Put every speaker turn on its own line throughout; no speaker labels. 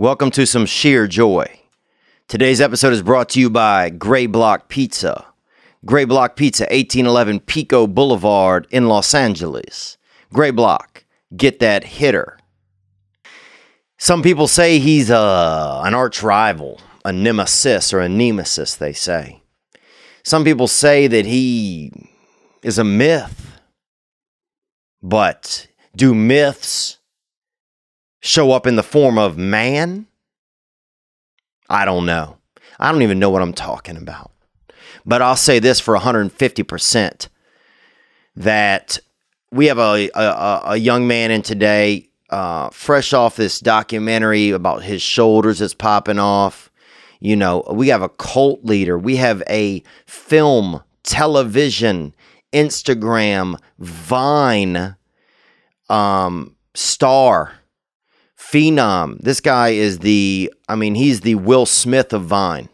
Welcome to some sheer joy. Today's episode is brought to you by Gray Block Pizza. Gray Block Pizza, 1811 Pico Boulevard in Los Angeles. Gray Block, get that hitter. Some people say he's a, an arch rival, a nemesis or a nemesis, they say. Some people say that he is a myth. But do myths show up in the form of man? I don't know. I don't even know what I'm talking about. But I'll say this for 150% that we have a, a, a young man in today, uh, fresh off this documentary about his shoulders that's popping off. You know, we have a cult leader, we have a film, television, Instagram, Vine um, star, phenom. This guy is the, I mean, he's the Will Smith of Vine.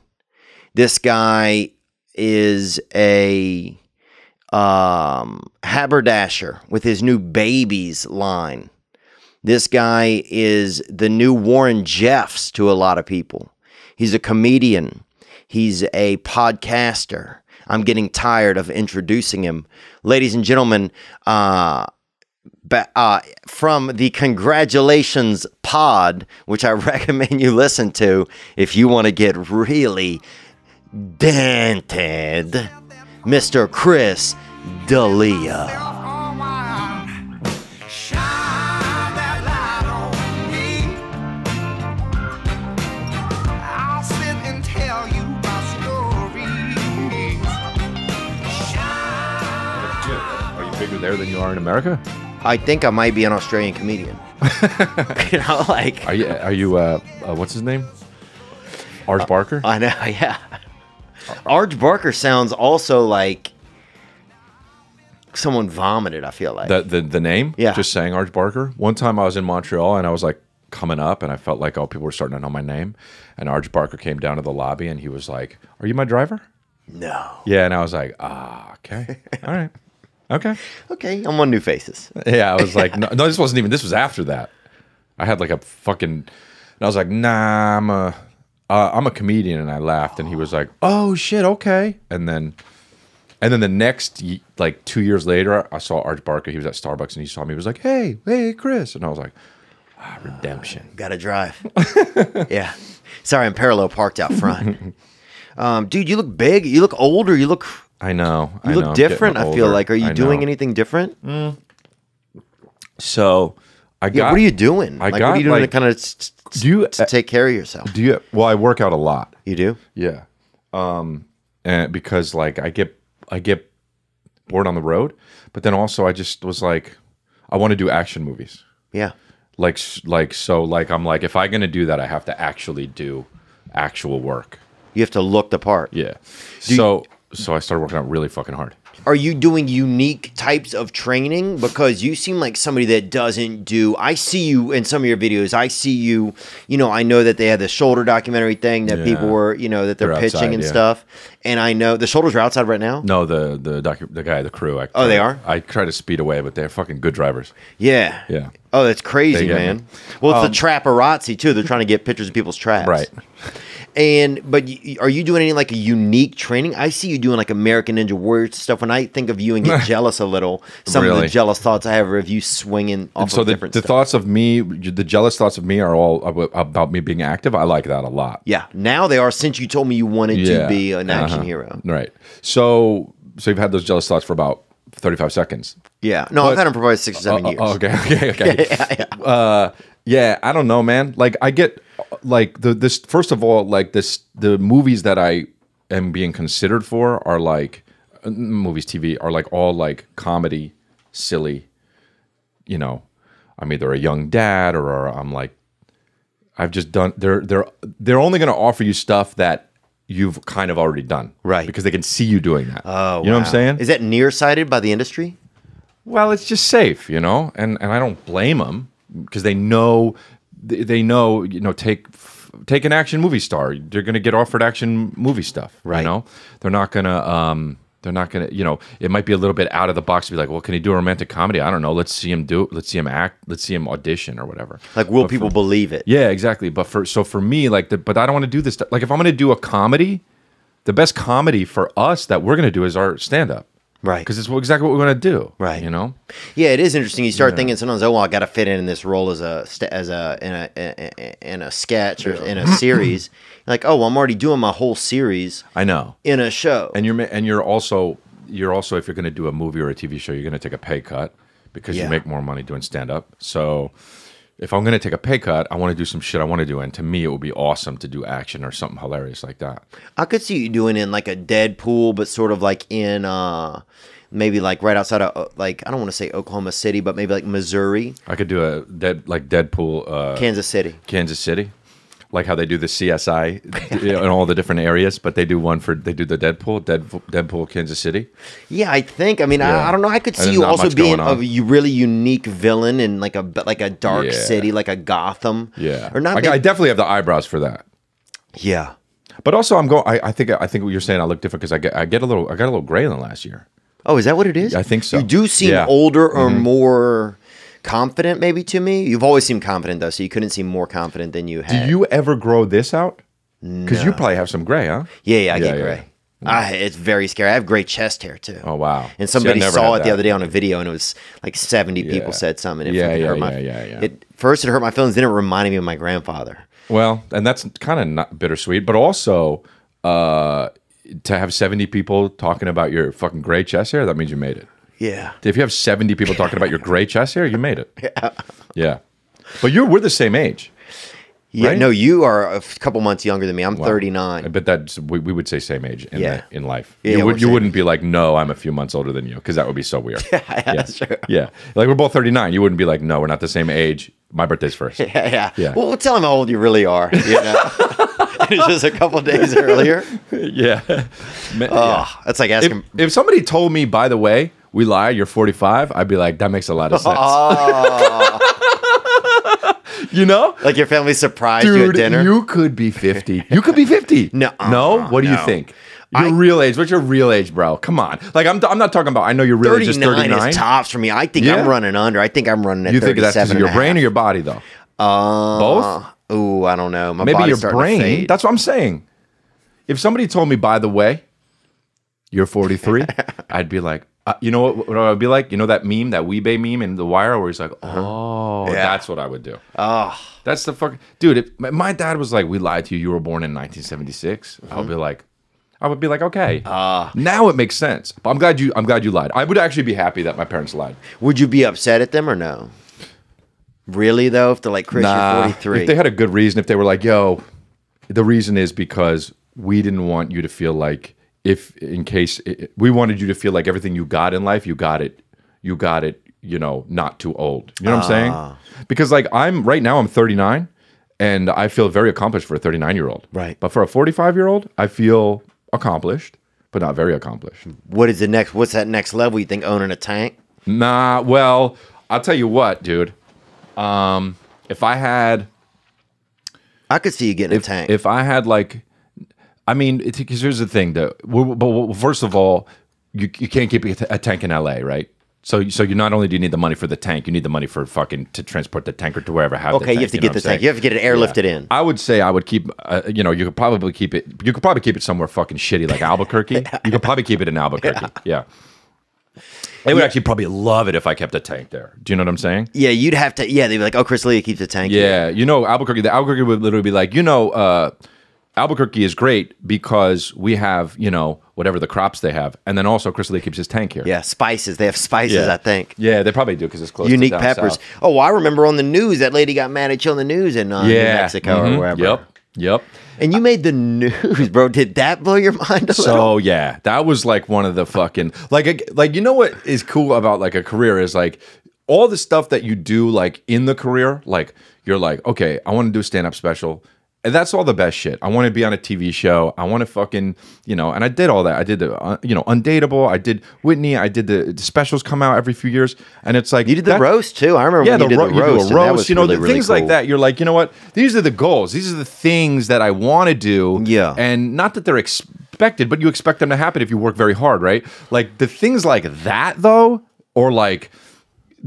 This guy is a um, haberdasher with his new babies line. This guy is the new Warren Jeffs to a lot of people. He's a comedian. He's a podcaster. I'm getting tired of introducing him. Ladies and gentlemen, uh, uh, from the Congratulations Pod, which I recommend you listen to if you want to get really dented, Mr. Chris D'Elia.
Are you bigger there than you are in America?
I think I might be an Australian comedian. you know, like
Are you? Are you? Uh, uh, what's his name? Arj Barker.
I know, yeah. Arj Barker sounds also like someone vomited. I feel like
the, the the name.
Yeah.
Just saying Arj Barker. One time I was in Montreal and I was like coming up and I felt like all people were starting to know my name. And Arj Barker came down to the lobby and he was like, "Are you my driver?"
no.
Yeah. And I was like, "Ah, okay, all right, okay."
Okay, I'm on New Faces.
Yeah. I was like, no, no, this wasn't even. This was after that. I had like a fucking. And I was like, nah, I'm a, uh, I'm a comedian, and I laughed, and he was like, oh shit, okay, and then, and then the next like two years later, I saw Arj Barker. He was at Starbucks, and he saw me. He was like, hey, hey, Chris, and I was like, ah, redemption.
Got to drive. yeah. Sorry, I'm parallel parked out front. um, dude, you look big. You look older. You look
I know.
you
I
look
know,
different. I feel like. Are you doing anything different?
So, I got.
Yeah. What are you doing?
I
like, What are you doing
like-
to kind of
Do you
to take care of yourself?
do you? Well, I work out a lot.
You do?
Yeah. Um and because like I get I get bored on the road, but then also I just was like I want to do action movies.
Yeah.
Like like so like I'm like if I'm going to do that I have to actually do actual work.
You have to look the part.
Yeah. so so I started working out really fucking hard.
are you doing unique types of training because you seem like somebody that doesn't do i see you in some of your videos i see you you know i know that they had the shoulder documentary thing that people were you know that they're,
They're
pitching
outside,
and
yeah.
stuff and i know the shoulders are outside right now
No, the the docu- the guy, the crew. I
Oh, they are?
I try to speed away, but they're fucking good drivers.
yeah
Yeah.
oh that's crazy man
me.
well it's the um, trapparazzi too they're trying to get pictures of people's traps
Right.
And but y- are you doing any like a unique training i see you doing like american ninja warrior stuff when i think of you and get jealous a little some of the jealous thoughts i have are of you swinging off
So
of
the,
different
the
stuff.
thoughts of me, the jealous thoughts of me are all about me being active. I like that a lot.
Yeah, now they are since you told me you wanted to be an action
uh-huh.
hero.
Right. So so you've had those jealous thoughts for about 35 seconds.
Yeah, no, I've had them for probably six or seven
Oh,
years.
oh, okay, okay, okay.
yeah, yeah.
Uh, yeah, I don't know, man. Like I get like the this first of all, like this the movies that I am being considered for are like movies, TV are like all like comedy, silly. You know, I'm either a young dad or I'm like I've just done. They're they're they're only going to offer you stuff that you've kind of already done,
Right.
Because they can see you doing that.
Oh,
you know what. I'm saying?
Is that nearsighted by the industry?
Well, it's just safe, you know, and and I don't blame them because they know they know you know take take an action movie star. They're going to get offered action movie stuff,
Right.
You know, they're not going to um They're not gonna, you know, it might be a little bit out of the box to be like, well, can he do a romantic comedy? I don't know. Let's see him do it. Let's see him act. Let's see him audition or whatever.
Like, will
But
people believe it?
Yeah, exactly. But for so for me, like, the, but I don't want to do this. stuff. Like, if I'm going to do a comedy, the best comedy for us that we're going to do is our stand up,
Right.
Because it's exactly what we're going to do,
Right.
You know,
Yeah, it is interesting. You start thinking sometimes, oh, well, I got to fit in in this role as a as a in a in a sketch or in a series. like, oh, well, I'm already doing my whole series
I know.
in a show.
And you're and you're also you're also if you're going to do a movie or a TV show, you're going to take a pay cut because
Yeah.
you make more money doing stand up. So if I'm going to take a pay cut, I want to do some shit I want to do, and to me, it would be awesome to do action or something hilarious like that.
I could see you doing it in like a Deadpool, but sort of like in uh maybe like right outside of uh, like I don't want to say Oklahoma City, but maybe like Missouri,
I could do a dead like Deadpool, uh,
Kansas City.
Kansas City, like how they do the CSI in all the different areas, but they do one for they do the Deadpool, Deadpool, Deadpool Kansas City.
Yeah, I think. I mean,
Yeah.
I, I don't know. I could see you also being a really unique villain in like a like a dark
Yeah.
city, like a Gotham.
Yeah,
or not.
I, I definitely have the eyebrows for that.
yeah.
But also, I'm going. I, I think I think what you're saying. I look different because I get I get a little I got a little gray in the last year.
Oh, is that what it is?
I think so.
You do seem
Yeah.
Older or mm-hmm. more confident, maybe to me. You've always seemed confident though, so you couldn't seem more confident than you had.
Do you ever grow this out? Because you probably have some gray, huh?
Yeah, yeah, I get
Yeah,
gray. I, it's very scary. I have gray chest hair too.
Oh wow!
And somebody
never
saw it the other day on a video, and it was like seventy people said something. And it
Yeah, yeah,
hurt my,
yeah, yeah, yeah.
It first it hurt my feelings, then it reminded me of my grandfather.
Well, and that's kind of not bittersweet, but also uh, to have 70 people talking about your fucking gray chest hair, that means you made it.
Yeah.
If you have 70 people talking about your gray chest hair, you made it. Yeah. Yeah. But you're we're the same age.
Yeah,
Right?
no, you are a couple months younger than me. I'm
Wow.
39.
But that's we, we would say same age in
Yeah.
the, in life.
Yeah,
you
yeah,
would you wouldn't be like, no, I'm a few months older than you, because that would be so weird. yeah,
true.
Yeah, like we're both 39. You wouldn't be like, no, we're not the same age. My birthday's first.
Yeah, yeah.
Yeah.
Well, we'll tell him how old you really are. You know? it's just a couple days earlier.
yeah. Ma-
Oh, that's like
If,
asking.
if somebody told me, by the way, we lie, you're 45, I'd be like, that makes a lot of sense. you know?
like your family surprised you at dinner.
you could be 50. You could be 50.
No,
No?
uh-uh,
What do you think? Your
I-
real age. What's your real age, bro? Come on. Like, I'm, I'm not talking about, I know your real age is
39
39.
is tops for me. I think
Yeah?
I'm running under. I think I'm running at
You think that's because your brain or your body, though?
Uh,
Both?
Ooh, I don't know. My
Maybe
body's
your brain. That's what I'm saying. If somebody told me, by the way, you're 43, I'd be like, uh, you know what, what I'd be like? You know that meme, that Wee-Bey meme in The Wire where he's like, oh,
Uh-huh. Yeah.
that's what I would do.
Oh,
That's the fuck, dude. If my, my dad was like, "We lied to you. You were born in 1976." I would be like, I would be like, okay.
Ah.
now it makes sense. But I'm glad you. I'm glad you lied. I would actually be happy that my parents lied.
would you be upset at them or no? Really though, if they're like Chris, you're 43.
If they had a good reason, if they were like, "Yo," the reason is because we didn't want you to feel like if in case it, we wanted you to feel like everything you got in life, you got it. You got it. You know, not too old. You know what I'm saying?
Ah.
Because like I'm right now, I'm 39, and I feel very accomplished for a 39 year old.
Right.
But for a 45 year old, I feel accomplished, but not very accomplished.
what is the next? What's that next level? You think owning a tank?
Nah. Well, I'll tell you what, dude. Um, if I had
I could see you getting a tank.
if I had like, I mean, because here's the thing though. well, but first of all, you, you can't keep a tank in LA, right? So, so you not only do you need the money for the tank, you need the money for fucking to transport the tanker to wherever have. the
okay, you have to
know
get the tank. You have to get it airlifted in.
I would say I would keep, uh, you know, you could probably keep it. You could probably keep it somewhere fucking shitty like Albuquerque. you could probably keep it in Albuquerque. Yeah. They would actually probably love it if I kept a tank there. Do you know what I'm saying?
Yeah, you'd have to. Yeah, they'd be like, "Oh, Chris D'Elia keeps a tank." here."
Yeah, you know, Albuquerque. The Albuquerque would literally be like, you know, uh, Albuquerque is great because we have, you know, whatever the crops they have, and then also Chris D'Elia keeps his tank here.
yeah, spices. They have spices. I think.
Yeah, they probably do because it's close.
Unique peppers.
south.
Oh, I remember on the news that lady got mad at you on the news in uh, New
Yeah,
Mexico
mhm,
or wherever.
Yep, yep.
And you made the news, bro. Did that blow your mind a little?
So yeah, that was like one of the fucking like a- like you know what is cool about like a career is like all the stuff that you do like in the career like you're like okay I want to do a stand up special and that's all the best shit. I want to be on a TV show. I want to fucking you know and I did all that. I did the uh, you know undateable. I did Whitney. I did the, the specials come out every few years and it's like
you did the roast too. I remember
yeah,
when you
the,
did
ro-
the
you
roast.
do a roast, you know,
really,
the
really
things like that. You're like, you know what? These are the goals. These are the things that I want to do.
Yeah.
and not that they're expected, but you expect them to happen if you work very hard, right? Like the things like that, though, or like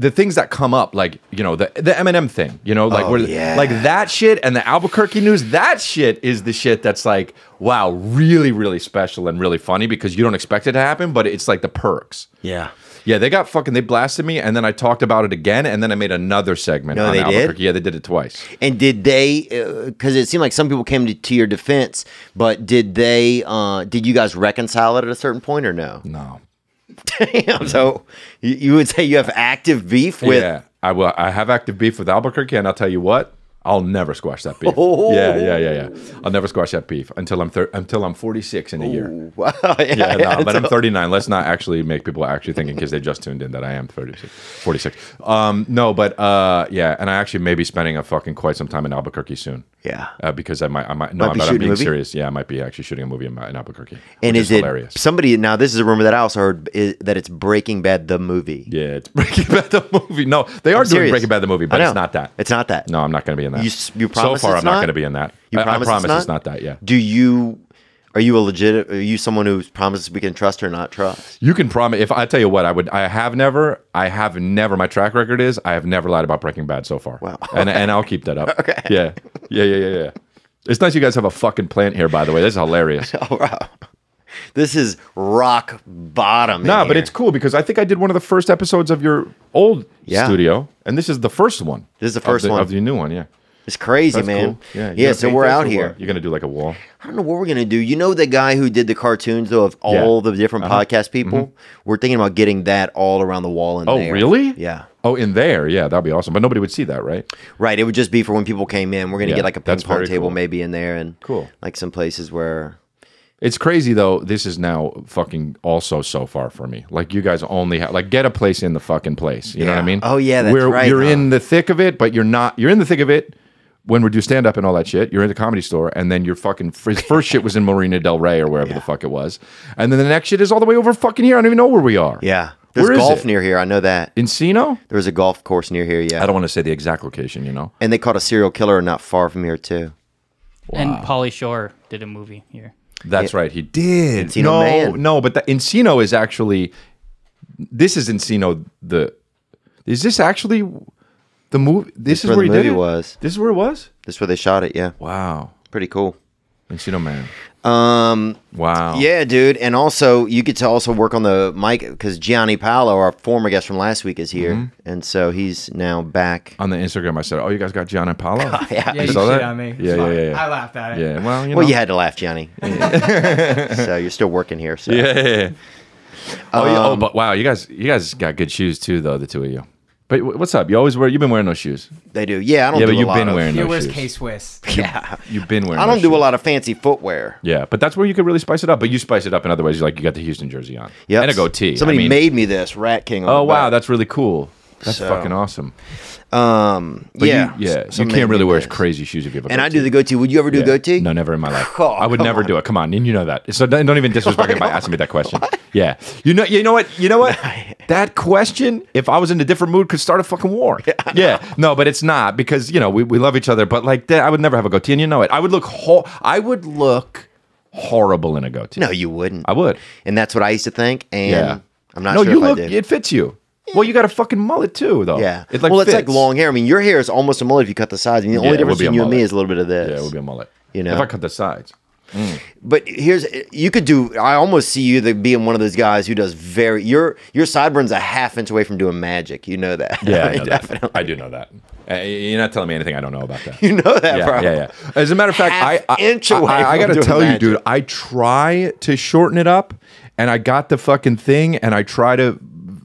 the things that come up, like you know the the Eminem thing, you know, like
Oh,
where
yeah.
like that shit and the Albuquerque news. That shit is the shit that's like wow, really, really special and really funny because you don't expect it to happen, but it's like the perks.
Yeah.
Yeah, they got fucking. They blasted me, and then I talked about it again, and then I made another segment.
No,
on
they did?
Yeah, they did it twice.
And did they? Because it seemed like some people came to, to your defense, but did they? Uh, did you guys reconcile it at a certain point or no?
No.
Damn. So you, would say you have active beef with?
yeah, I will. I have active beef with Albuquerque, and I'll tell you what. I'll never squash that beef.
Oh.
Yeah, yeah, yeah, yeah. I'll never squash that beef until I'm until I'm 46 in a year.
Wow.
Yeah, no, but I'm 39. Let's not actually make people actually thinking because they just tuned in that I am 36, 46. Um, no, but uh, yeah, and I actually may be spending a fucking quite some time in Albuquerque soon.
Yeah.
Uh, because I might, I might, no,
Might
I'm,
be
not, I'm being serious. Yeah, I might be actually shooting a movie in, in Albuquerque.
And
which
is, it
hilarious?
somebody? Now this is a rumor that I also heard is, that it's Breaking Bad the movie.
Yeah, it's Breaking Bad the movie. No, they are doing
serious.
Breaking Bad the movie, but it's not that.
It's not that.
No, I'm not going to be in that.
You you
so far,
it's
I'm not
not?
going to be in that.
You
I, I
promise,
promise
it's,
it's not that. Yeah.
Do you? Are you a legit? Are you someone who promises we can trust or not trust?
You can promise. If I tell you what, I would. I have never. I have never. My track record is I have never lied about Breaking Bad so far.
Wow.
And and I'll keep that up.
Okay.
Yeah. Yeah. Yeah. Yeah. Yeah. It's nice you guys have a fucking plant here. By the way, this is hilarious.
Oh wow. This is rock bottom. in
Nah, but it's cool because I think I did one of the first episodes of your old
Yeah.
studio, and this is the first one.
This is the
of
first one.
of the new one. Yeah.
It's crazy,
That's
man.
cool. Yeah.
yeah. So we're out here.
what? You're gonna do like a wall.
I don't know what we're gonna do. You know the guy who did the cartoons though of all
Yeah. Uh-huh.
the different podcast people. We're thinking about getting that all around the wall in
Oh,
there.
really?
Yeah.
Oh, in there, yeah, that'd be awesome. But nobody would see that, right?
Right. It would just be for when people came in. We're gonna
Yeah,
get like a ping pong table
cool.
maybe in there and
Cool.
like some places where
It's crazy though. This is now fucking also so far for me. Like you guys only have like get a place in the fucking place. You know what I mean?
Oh, yeah, that's
Where
right,
You're
huh?
in the thick of it, but you're not. You're in the thick of it when we do stand up and all that shit. You're in the comedy store, and then your fucking his first shit was in Marina Del Rey or wherever the fuck it was, and then the next shit is all the way over fucking here. I don't even know where we are.
yeah. There's
Where is
golf near here. I know that.
Encino.
There's a golf course near here. Yeah.
I don't want to say the exact location. You know.
and they caught a serial killer not far from here too.
And Pauly Shore did a movie here.
That's right. He did.
Encino
no,
Man.
no, but the, Encino is actually. This is Encino. The is this actually the movie? This, is
where
where,
the
he did
movie
it?
was.
This is where it was.
This is where they shot it. Yeah.
Wow,
Pretty cool.
Encino Man.
Um.
Wow.
Yeah, dude. And also, you get to also work on the mic because Gianni Paolo, our former guest from last week, is here,
Mm-hmm.
and so he's now back.
On the Instagram, I said, "Oh, you guys got Gianni Paolo? Paulo."
Yeah.
Yeah,
You
you
saw that?
on me.
Yeah, yeah, yeah, yeah.
I laughed at it.
yeah. Well, you know.
Well, you had to laugh, Gianni. so you're still working here. So
Yeah. yeah, yeah. Oh, yeah, oh,
Um,
but wow, you guys, you guys got good shoes too, though. The two of you. But what's up? You always wear. You've been wearing those shoes.
they do. Yeah, I don't
Yeah,
do
but
a
you've
lot
been
of,
wearing
Here
those
wears
shoes.
K Swiss.
Yeah.
You've been wearing.
I don't
those
do a lot of fancy footwear.
Yeah, but that's where you could really spice it up. But you spice it up in other ways. You Like you got the Houston jersey on,
Yeah,
and a goatee.
Somebody
I mean,
made me this Rat King. On
Oh
the
wow, that's really cool. That's
So-
fucking awesome.
um.
But
yeah.
you, yeah.
So
you can't really wear
this.
crazy shoes if you have a
And I do the goatee. Would you ever do
Yeah.
a goatee?
No, never in my life.
Oh,
I would never
on.
do it. Come on, and you know that. So don't, don't even disrespect me by asking me that question. Yeah, you know, you know what, you know what? that question, if I was in a different mood, could start a fucking war. Yeah, no, but it's not because you know we, we love each other. But like that, I would never have a goatee, and you know it. I would look ho- I would look horrible in a goatee.
No, you wouldn't.
I would.
and that's what I used to think. And
Yeah,
I'm not
no,
sure
you
if
look. It fits you. Well, you got a fucking mullet too, though.
yeah.
it like
well, it's like long hair. I mean, your hair is almost a mullet if you cut the sides. I mean, the
Yeah,
only difference between you and me is a little bit of this.
Yeah, it would be a mullet.
You know?
if I cut the sides.
But here's you could do. I almost see you the, being one of those guys who does very. Your your sideburns a half inch away from doing magic. You know that.
Yeah, I
I
know that.
definitely.
I do know that. Uh, you're not telling me anything I don't know about that.
You know that,
yeah,
bro.
yeah, yeah. As a matter of fact,
Half
I, I,
inch away
I, I
from
gotta
doing
tell you, dude. I try to shorten it up, and I got the fucking thing, and I try to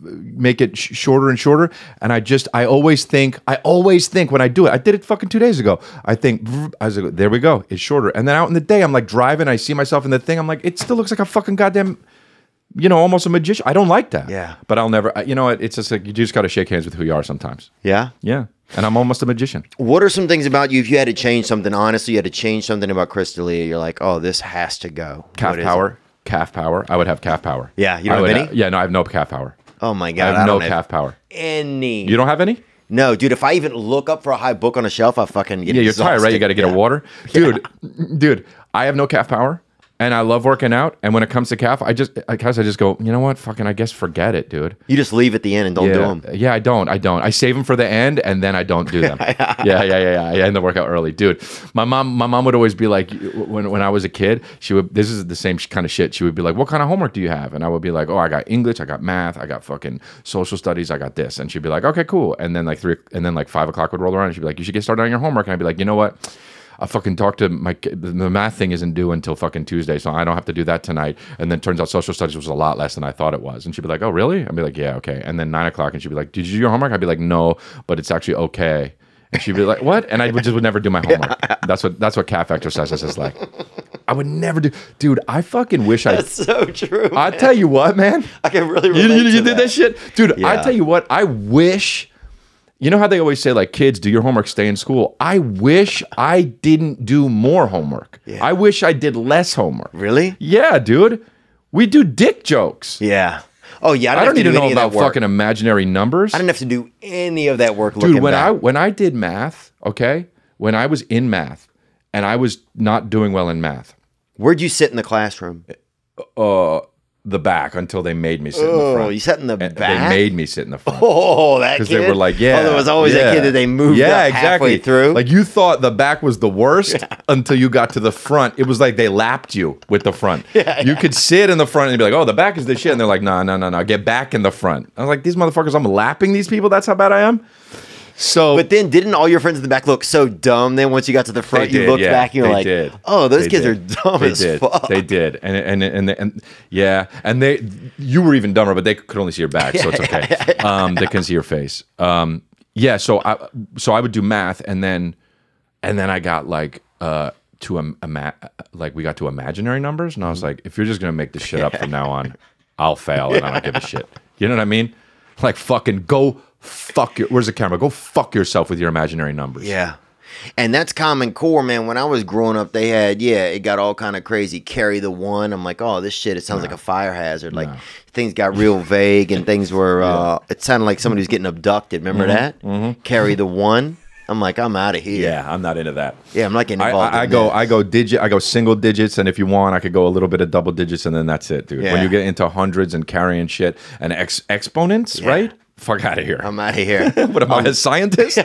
make it sh- shorter and shorter. And I just, I always think, I always think when I do it, I did it fucking two days ago. I think, I was like, there we go, it's shorter. And then out in the day, I'm like driving, I see myself in the thing, I'm like, it still looks like a fucking goddamn. You know, almost a magician. I don't like that.
Yeah.
But I'll never. You know what? It's just like you just got to shake hands with who you are sometimes.
Yeah.
Yeah. And I'm almost a magician.
What are some things about you? If you had to change something, honestly, you had to change something about Chris D'Elia. You're like, oh, this has to go.
calf
What
power. Calf power. I would have calf power.
Yeah, you don't
I
have any?
yeah, no, I have no calf power.
Oh my god, I
have
I,
no calf
have
power.
any.
You don't have any?
No, dude. If I even look up for a high book on a shelf, I fucking get
Yeah, you're tired, right? You got to get
Yeah.
a water, dude. dude, I have no calf power, and I love working out. And when it comes to calf, I just I guess I just go, you know what, fucking, I guess forget it, dude.
You just leave at the end and don't do them.
yeah, I don't. I don't. I save them for the end, and then I don't do them. yeah, yeah, yeah, yeah. I end the workout early, dude. My mom, my mom would always be like, when when I was a kid, she would. This is the same kind of shit. She would be like, "What kind of homework do you have?" And I would be like, "Oh, I got English, I got math, I got fucking social studies, I got this." And she'd be like, "Okay, cool." And then like three, and then like five o'clock would roll around, and she'd be like, "You should get started on your homework." And I'd be like, "You know what?" I fucking talked to my the math thing isn't due until fucking Tuesday, so I don't have to do that tonight. And then turns out social studies was a lot less than I thought it was. And she'd be like, "Oh, really?" I'd be like, "Yeah, okay." And then nine o'clock, and she'd be like, "Did you do your homework?" I'd be like, "No, but it's actually okay." And she'd be like, "What?" And I would just would never do my homework. That's what that's what calf exercises is like. I would never do, dude. I fucking wish I.
That's so true.
I tell you what, man.
I can really
You, you, you did that shit, dude. I tell you what. I wish. You know how they always say like kids do your homework, stay in school. I wish I didn't do more homework. I wish I did less homework.
Really?
Yeah, dude. We do dick jokes.
Yeah. Oh yeah.
I don't
to
need to
do
know
of that
about fucking imaginary numbers.
I didn't have to do any of that work.
Dude, when
back.
I when I did math, okay, when I was in math and I was not doing well in math,
where'd you sit in the classroom?
uh, the back until they made me sit in the
Oh,
front.
you sat in the
And
back.
They made me sit in the front.
Oh, that
because they were like, yeah.
Oh, there was always
yeah,
that kid that they moved
yeah, exactly.
through.
Like you thought the back was the worst until you got to the front. It was like they lapped you with the front. yeah, you could sit in the front and be like, oh, the back is the shit. And they're like, no, no, no, no, get back in the front. I was like, these motherfuckers, I'm lapping these people. That's how bad I am. So,
But then, didn't all your friends in the back look so dumb? Then once you got to the front, you
did,
looked
yeah,
back and you're like,
did.
"Oh, those
They
kids
did.
are dumb
they
as
did.
fuck."
They did, and and and, and yeah, and they you were even dumber, but they could only see your back, so it's okay. Um, they couldn't see your face. Um, yeah, so I so I would do math, and then and then I got like uh to a, a like we got to imaginary numbers, and I was
Mm-hmm.
like, if you're just gonna make this shit up from now on, I'll fail, and I don't give a shit. You know what I mean? Like fucking go fuck your. Where's the camera? Go fuck yourself with your imaginary numbers.
Yeah. And that's Common Core, man. When I was growing up, they had, yeah, it got all kind of crazy. Carry the one. I'm like, oh, this shit, it sounds like a fire hazard. Like things got real vague and things were, uh, it sounded like somebody was getting abducted. Remember that? Carry the one. I'm like, I'm out of here.
Yeah, I'm not into that.
Yeah, I'm not getting
I,
involved.
I, I
in
go,
that.
I go digit, I go single digits, and if you want, I could go a little bit of double digits, and then that's it, dude. When you get into hundreds and carrying shit and ex- exponents, right? Fuck out of here.
I'm out of here.
what am I, a scientist?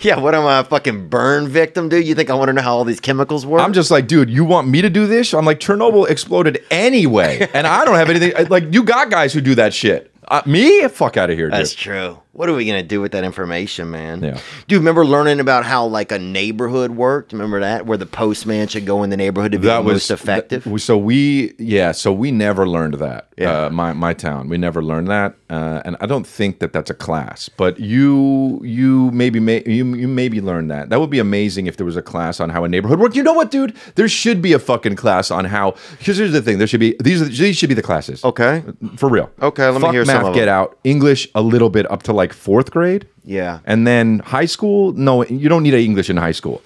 yeah, what am I, a fucking burn victim, dude? You think I want to know how all these chemicals work?
I'm just like, dude, you want me to do this? I'm like, Chernobyl exploded anyway, and I don't have anything. Like, you got guys who do that shit. Uh, me? Fuck out of here, dude.
That's true. What are we gonna do with that information, man?
Yeah.
Dude, remember learning about how like a neighborhood worked? Remember that, where the postman should go in the neighborhood to be that the most effective?
th- so we, yeah, so we never learned that.
Yeah.
Uh, my my town, we never learned that, uh, and I don't think that that's a class. But you you maybe may you you maybe learned that. That would be amazing if there was a class on how a neighborhood worked. You know what, dude? There should be a fucking class on how. Because here's the thing: there should be these. are- These should be the classes.
okay.
For real.
Okay, let me hear
math,
some of
Get
them.
out. English a little bit up to like fourth grade.
Yeah.
And then high school. No, you don't need English in high school.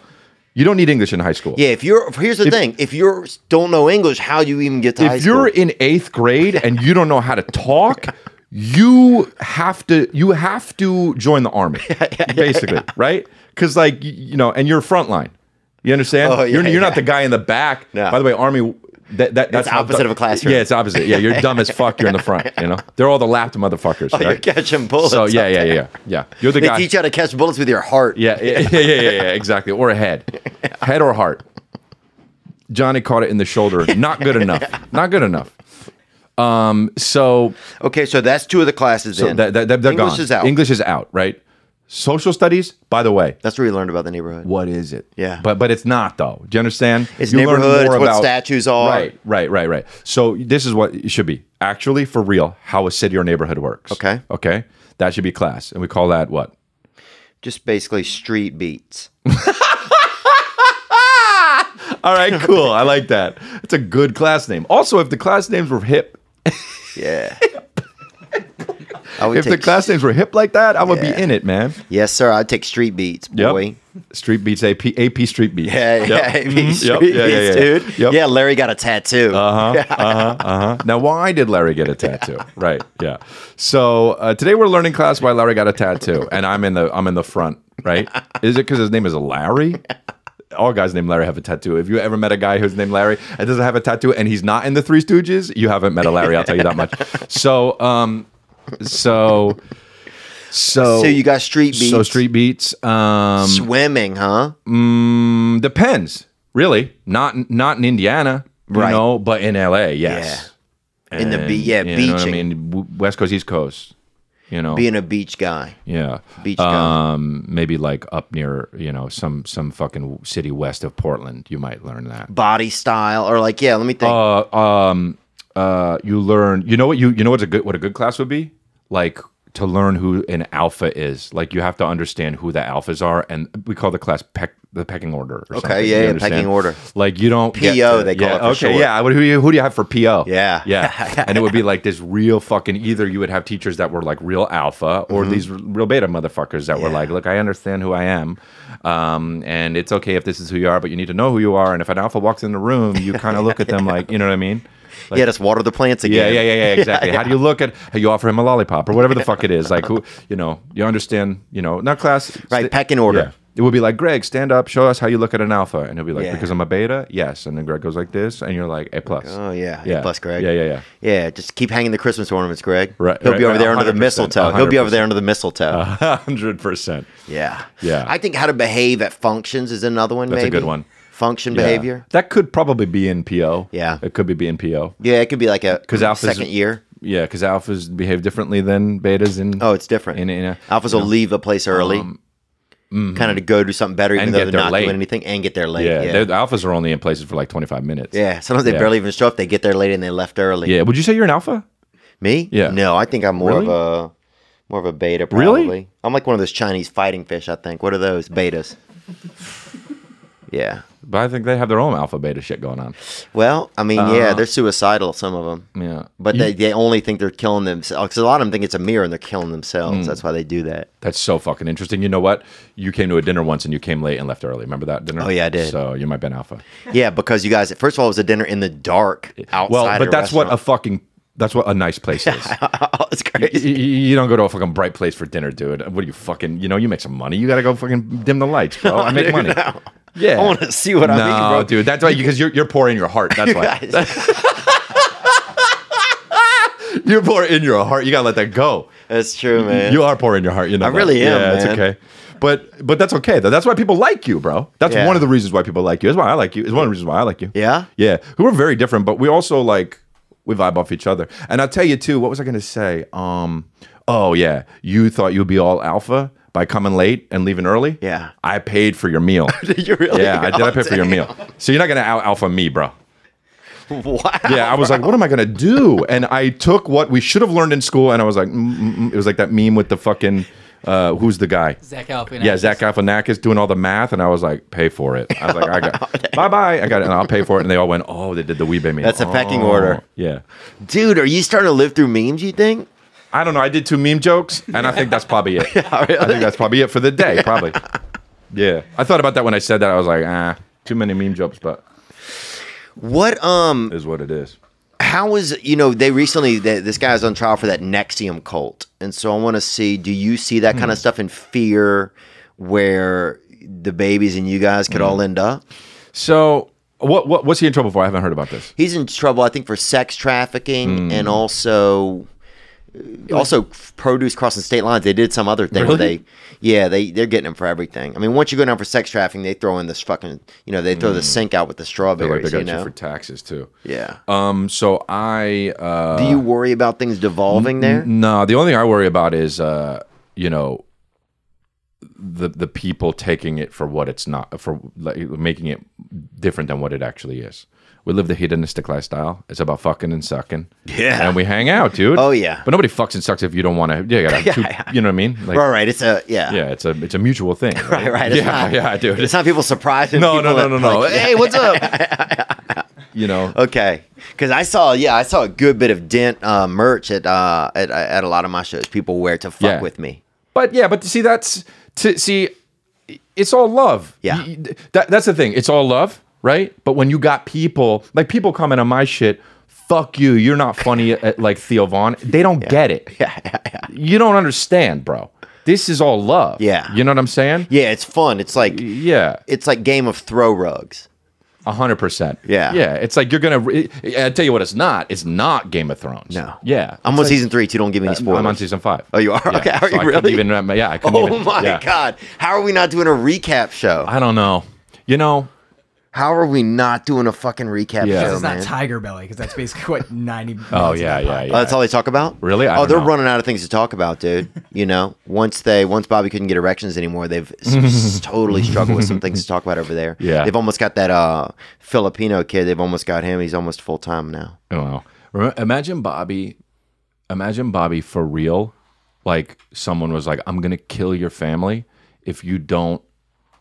You don't need English in high school.
Yeah, if you're here's the thing, if you don't know English, how do you even get to high
if you're in eighth grade and you don't know how to talk, you have to you have to join the army, basically, right? Because like you know, and you're frontline. You understand?
Oh, yeah,
you're you're not the guy in the back.
No.
By the way, army. That, that, that's
opposite of a classroom.
Yeah, it's opposite. Yeah, you're dumb as fuck. You're in the front. You know, they're all the lapped motherfuckers.
Oh, you're catching bullets.
So yeah, yeah, yeah, yeah, yeah. You're the
They
guy.
They teach you how to catch bullets with your heart.
Yeah, yeah, yeah, yeah, yeah, yeah, exactly. Or a head, head or heart. Johnny caught it in the shoulder. Not good enough. Not good enough. Um. So,
Okay, so that's two of the classes
so
in.
that, that, that- they're
English
gone.
is out.
English is out. Right. Social studies. By the way,
That's where you learned about the neighborhood.
what is it?
Yeah.
But but it's not though. Do you understand?
It's
You
neighborhood, it's what statues are.
Right. Right. Right. Right. So this is what it should be. Actually, for real, how a city or neighborhood works.
Okay.
Okay. That should be class, and we call that what?
Just basically street beats.
All right, cool. I like that. It's a good class name. Also, if the class names were hip,
Yeah.
If the class names were hip like that, I would
Yeah.
be in it, man.
Yes, sir. I'd take street beats,
Yep.
boy.
Street beats AP, AP Street Beats.
Yeah, yeah,
Yep.
street
Mhm. Yep.
beats,
Yeah, yeah, yeah.
dude.
Yep.
Yeah, Larry got a tattoo.
Uh-huh, uh-huh, uh-huh. Now, why did Larry get a tattoo? Right, yeah. So uh, today we're learning class why Larry got a tattoo, and I'm in the I'm in the front. Right? Is it because his name is Larry? all guys named Larry have a tattoo. If you ever met a guy who's named Larry and doesn't have a tattoo and he's not in the Three Stooges, you haven't met a Larry. I'll tell you that much. So, um, so, so,
So you got street beats.
so street beats. Um,
Swimming, huh?
mm, depends, really. Not not in Indiana, you
Right.
know, but in L.A. Yes.
In the be- yeah,
you know what I
beaching.
mean, West Coast, East Coast. You know,
Being a beach guy.
yeah,
beach guy.
Um, maybe like up near you know some some fucking city west of Portland. You might learn that.
Body style. Or like, yeah, let me think.
Uh, um, uh, you learn. You know what you you know what's a good what a good class would be like to learn who an alpha is. Like you have to understand who the alphas are, and we call the class peck the pecking order. Or
Okay, yeah, yeah, pecking order.
Like you don't
PO,
to-
they call
yeah,
it
okay,
short.
yeah. What- Who do you who do you have for PO?
Yeah.
yeah. and it would be like this real fucking. Either you would have teachers that were like real alpha, or these real beta motherfuckers that were
Mm-hmm.
Like, look, I understand who I am, um, and it's okay if this is who you are, but you need to know who you are. And if an alpha walks in the room, you kind of look at them like, you know what I mean? Like,
yeah, just water the plants
yeah,
again.
yeah, yeah, yeah, exactly. How do you look at how you offer him a lollipop or whatever the fuck it is? Like who, you know, you understand, you know, not class.
Right,
st-
pecking order.
Yeah. It would be like, Greg, stand up, show us how you look at an alpha. And he'll be like,
Yeah.
because I'm a beta? Yes. And then Greg goes like this, and you're like, A plus.
Oh, yeah.
Yeah.
A plus, Greg.
Yeah, yeah, yeah.
Yeah, just keep hanging the Christmas ornaments, Greg.
Right,
He'll
right,
be over
right,
there under the
100%,
mistletoe. He'll be over there under the mistletoe.
hundred percent.
yeah.
Yeah.
I think how to behave at functions is another one,
That's a good one.
Function behavior.
That could probably be in PO.
Yeah.
It could be being PO.
Yeah, it could be like a
'Cause alphas-
second year.
Yeah, because alphas behave differently than betas in
Oh, it's different.
in, in a,
Alphas will leave a place early, um, mm-hmm. kind of to go do something better, even
And
though they're not
late.
doing anything, and get there late.
yeah,
Yeah,
the alphas are only in places for like 25 minutes.
Yeah, sometimes they
Yeah.
barely even show up. They get there late and they left early.
Yeah. Would you say you're an alpha?
Me?
Yeah.
No, I think I'm more
Really?
of a more of a beta.
Really?
I'm like one of those Chinese fighting fish. I think. What are those betas? Yeah.
But I think they have their own alpha beta shit going on.
Well, I mean,
Uh,
yeah, they're suicidal. Some of them.
Yeah.
But
You-
they, they only think they're killing themselves. Because a lot of them think it's a mirror and they're killing themselves. That's why they do that.
That's so fucking interesting. You know what? You came to a dinner once and you came late and left early. Remember that dinner?
Oh, yeah, I did.
So you might be an alpha.
Yeah, because you guys. First of all, it was a dinner in the dark outside.
well, but that's what a fucking that's what a nice place is.
it's crazy.
y- you don't go to a fucking bright place for dinner, dude. What are you fucking? You know, you make some money. You got to go fucking dim the lights, bro. I make money.
no.
Yeah,
I wanna see what I
no,
mean, bro.
dude. That's why because you're you're pouring your heart. That's why you're pouring in your heart. You gotta let that go.
that's true, man.
You are pouring your heart. You know,
I
that.
really am,
Yeah,
man.
it's okay. But but that's okay though. That's why people like you, bro. That's
Yeah.
one of the reasons why people like you. That's why I like you. It's one of the reasons why I like you.
Yeah?
yeah. Who are very different, but we also like we vibe off each other. And I'll tell you too. What was I gonna say? Um. Oh yeah. You thought you'd be all alpha by coming late and leaving early.
Yeah.
I paid for your meal.
Did you really?
yeah, I did. I
Oh,
paid for your meal. So you're not gonna out alpha me, bro.
Wow.
Yeah, I was like, what am I gonna do? And I took what we should have learned in school, and I was like, mm, mm, mm. it was like that meme with the fucking, uh, who's the guy?
Zach Galifianakis.
Yeah, Zach Galifianakis doing all the math, and I was like, pay for it. I was like, I got, bye bye, I got it, and I'll pay for it. And they all went, oh, they did the Wee-Bey meme.
That's a pecking
Oh,
order.
Yeah,
Dude, are you starting to live through memes, you think?
I don't know. I did two meme jokes, and I think that's probably it. I think that's probably it for the day, probably. Yeah, I thought about that when I said that. I was like, ah, too many meme jokes, but
What um
is what it is.
how was you know they recently th this guy's on trial for that NXIVM cult, and so I want to see do you see that kind of
Hmm.
stuff in fear where the babies and you guys could
Hmm.
all end up?
So, what, what what's he in trouble for? I haven't heard about this.
He's in trouble, I think, for sex trafficking
Hmm.
and also also produce crossing state lines. They did some other thing where
Really?
they yeah they they're getting them for everything. I mean, once you go down for sex trafficking, they throw in this fucking you know they throw the sink out with the.
They're like
strawberries.
they got you,
know,
for taxes too.
yeah.
Um. So I. Uh,
Do you worry about things devolving there?
No, the only thing I worry about is, uh, you know, the the people taking it for what it's not, for like, making it different than what it actually is. We live the hedonistic lifestyle. It's about fucking and sucking.
Yeah.
and we hang out, dude.
Oh, yeah.
but nobody fucks and sucks if you don't want to. Yeah, you, gotta have two,
Yeah,
you know what I mean? Like,
Right, right. It's a yeah.
yeah, it's a it's a mutual thing.
Right, right. It's
yeah,
not,
yeah, dude.
It's not people surprising.
no,
people
no, no, no, no.
like,
hey, what's up? you know.
Okay, because I saw, yeah, I saw a good bit of dent uh, merch at, uh, at at a lot of my shows. People wear to fuck
Yeah.
with me.
But yeah, but see, that's to see, it's all love.
Yeah.
That, that's the thing. It's all love, right? But when you got people like people comment on my shit, fuck you, you're not funny at, like Theo Von. They don't get it.
Yeah, yeah, yeah.
You don't understand, bro. this is all love.
Yeah.
you know what I'm saying?
Yeah, it's fun. It's like
Yeah,
it's like Game of Throw rugs.
a hundred percent.
Yeah.
yeah. It's like you're gonna. Re- I tell you what, it's not. It's not Game of Thrones.
No.
Yeah,
I'm on
like-
season three, too. Don't give me any spoilers.
I'm on season five.
Oh, you are?
Yeah,
Okay, are
so
you
I
really?
Even, uh, yeah, I
Oh
even.
my
yeah.
god! How are we not doing a recap show?
I don't know. You know,
How are we not doing a fucking recap
Yeah.
show,
It's
man?
not Tiger Belly because that's basically what ninety.
Oh, yeah, yeah, yeah.
Oh, that's all they talk about.
Really? I
oh,
don't
they're
know.
running out of things to talk about, dude. You know, once they once Bobby couldn't get erections anymore, they've s- s- totally struggled with some things to talk about over there.
Yeah.
they've almost got that uh Filipino kid. They've almost got him. He's almost full time now.
Wow. Remember, imagine Bobby. Imagine Bobby for real. Like someone was like, "I'm gonna kill your family if you don't,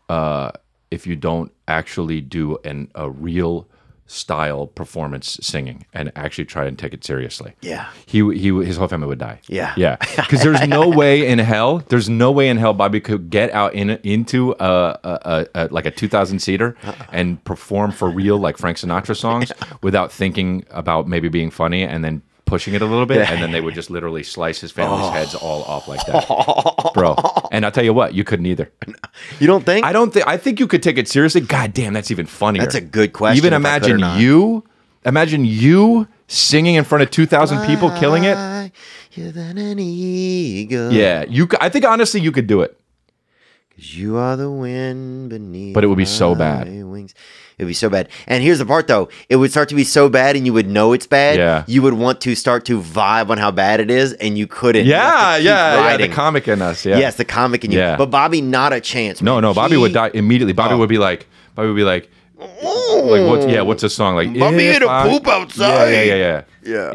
uh, if you don't actually do an a real style performance singing and actually try and take it seriously."
Yeah.
He he his whole family would die.
Yeah.
yeah. Because there's no way in hell. There's no way in hell Bobby could get out in into a, a, a, a like a 2,000 seater and perform for real like Frank Sinatra songs without thinking about maybe being funny and then pushing it a little bit and then they would just literally slice his family's oh. heads all off like that, bro. And I'll tell you what, you couldn't either.
You don't think?
I don't think. I think you could take it seriously. God damn, that's even funnier.
That's a good question,
Even
if I could or
imagine you, imagine you singing in front of two thousand people, killing it.
Fly, You're than an eagle.
Yeah, you. I think honestly, you could do it.
'Cause you are the wind beneath.
But it would be so bad.
Wings. It would be so bad. And here's the part, though. It would start to be so bad, and you would know it's bad.
Yeah.
You would want to start to vibe on how bad it is, and you couldn't. You
Yeah,
to
yeah, yeah. The comic in us. Yeah.
Yes, the comic in you.
Yeah.
But Bobby, not a chance.
No,
man.
no. Bobby
He-
would die immediately. Bobby
Oh.
would be like. Bobby would be like. Like what's yeah? What's a song like?
Bobby
if
had a
I-
poop outside.
Yeah, yeah, yeah,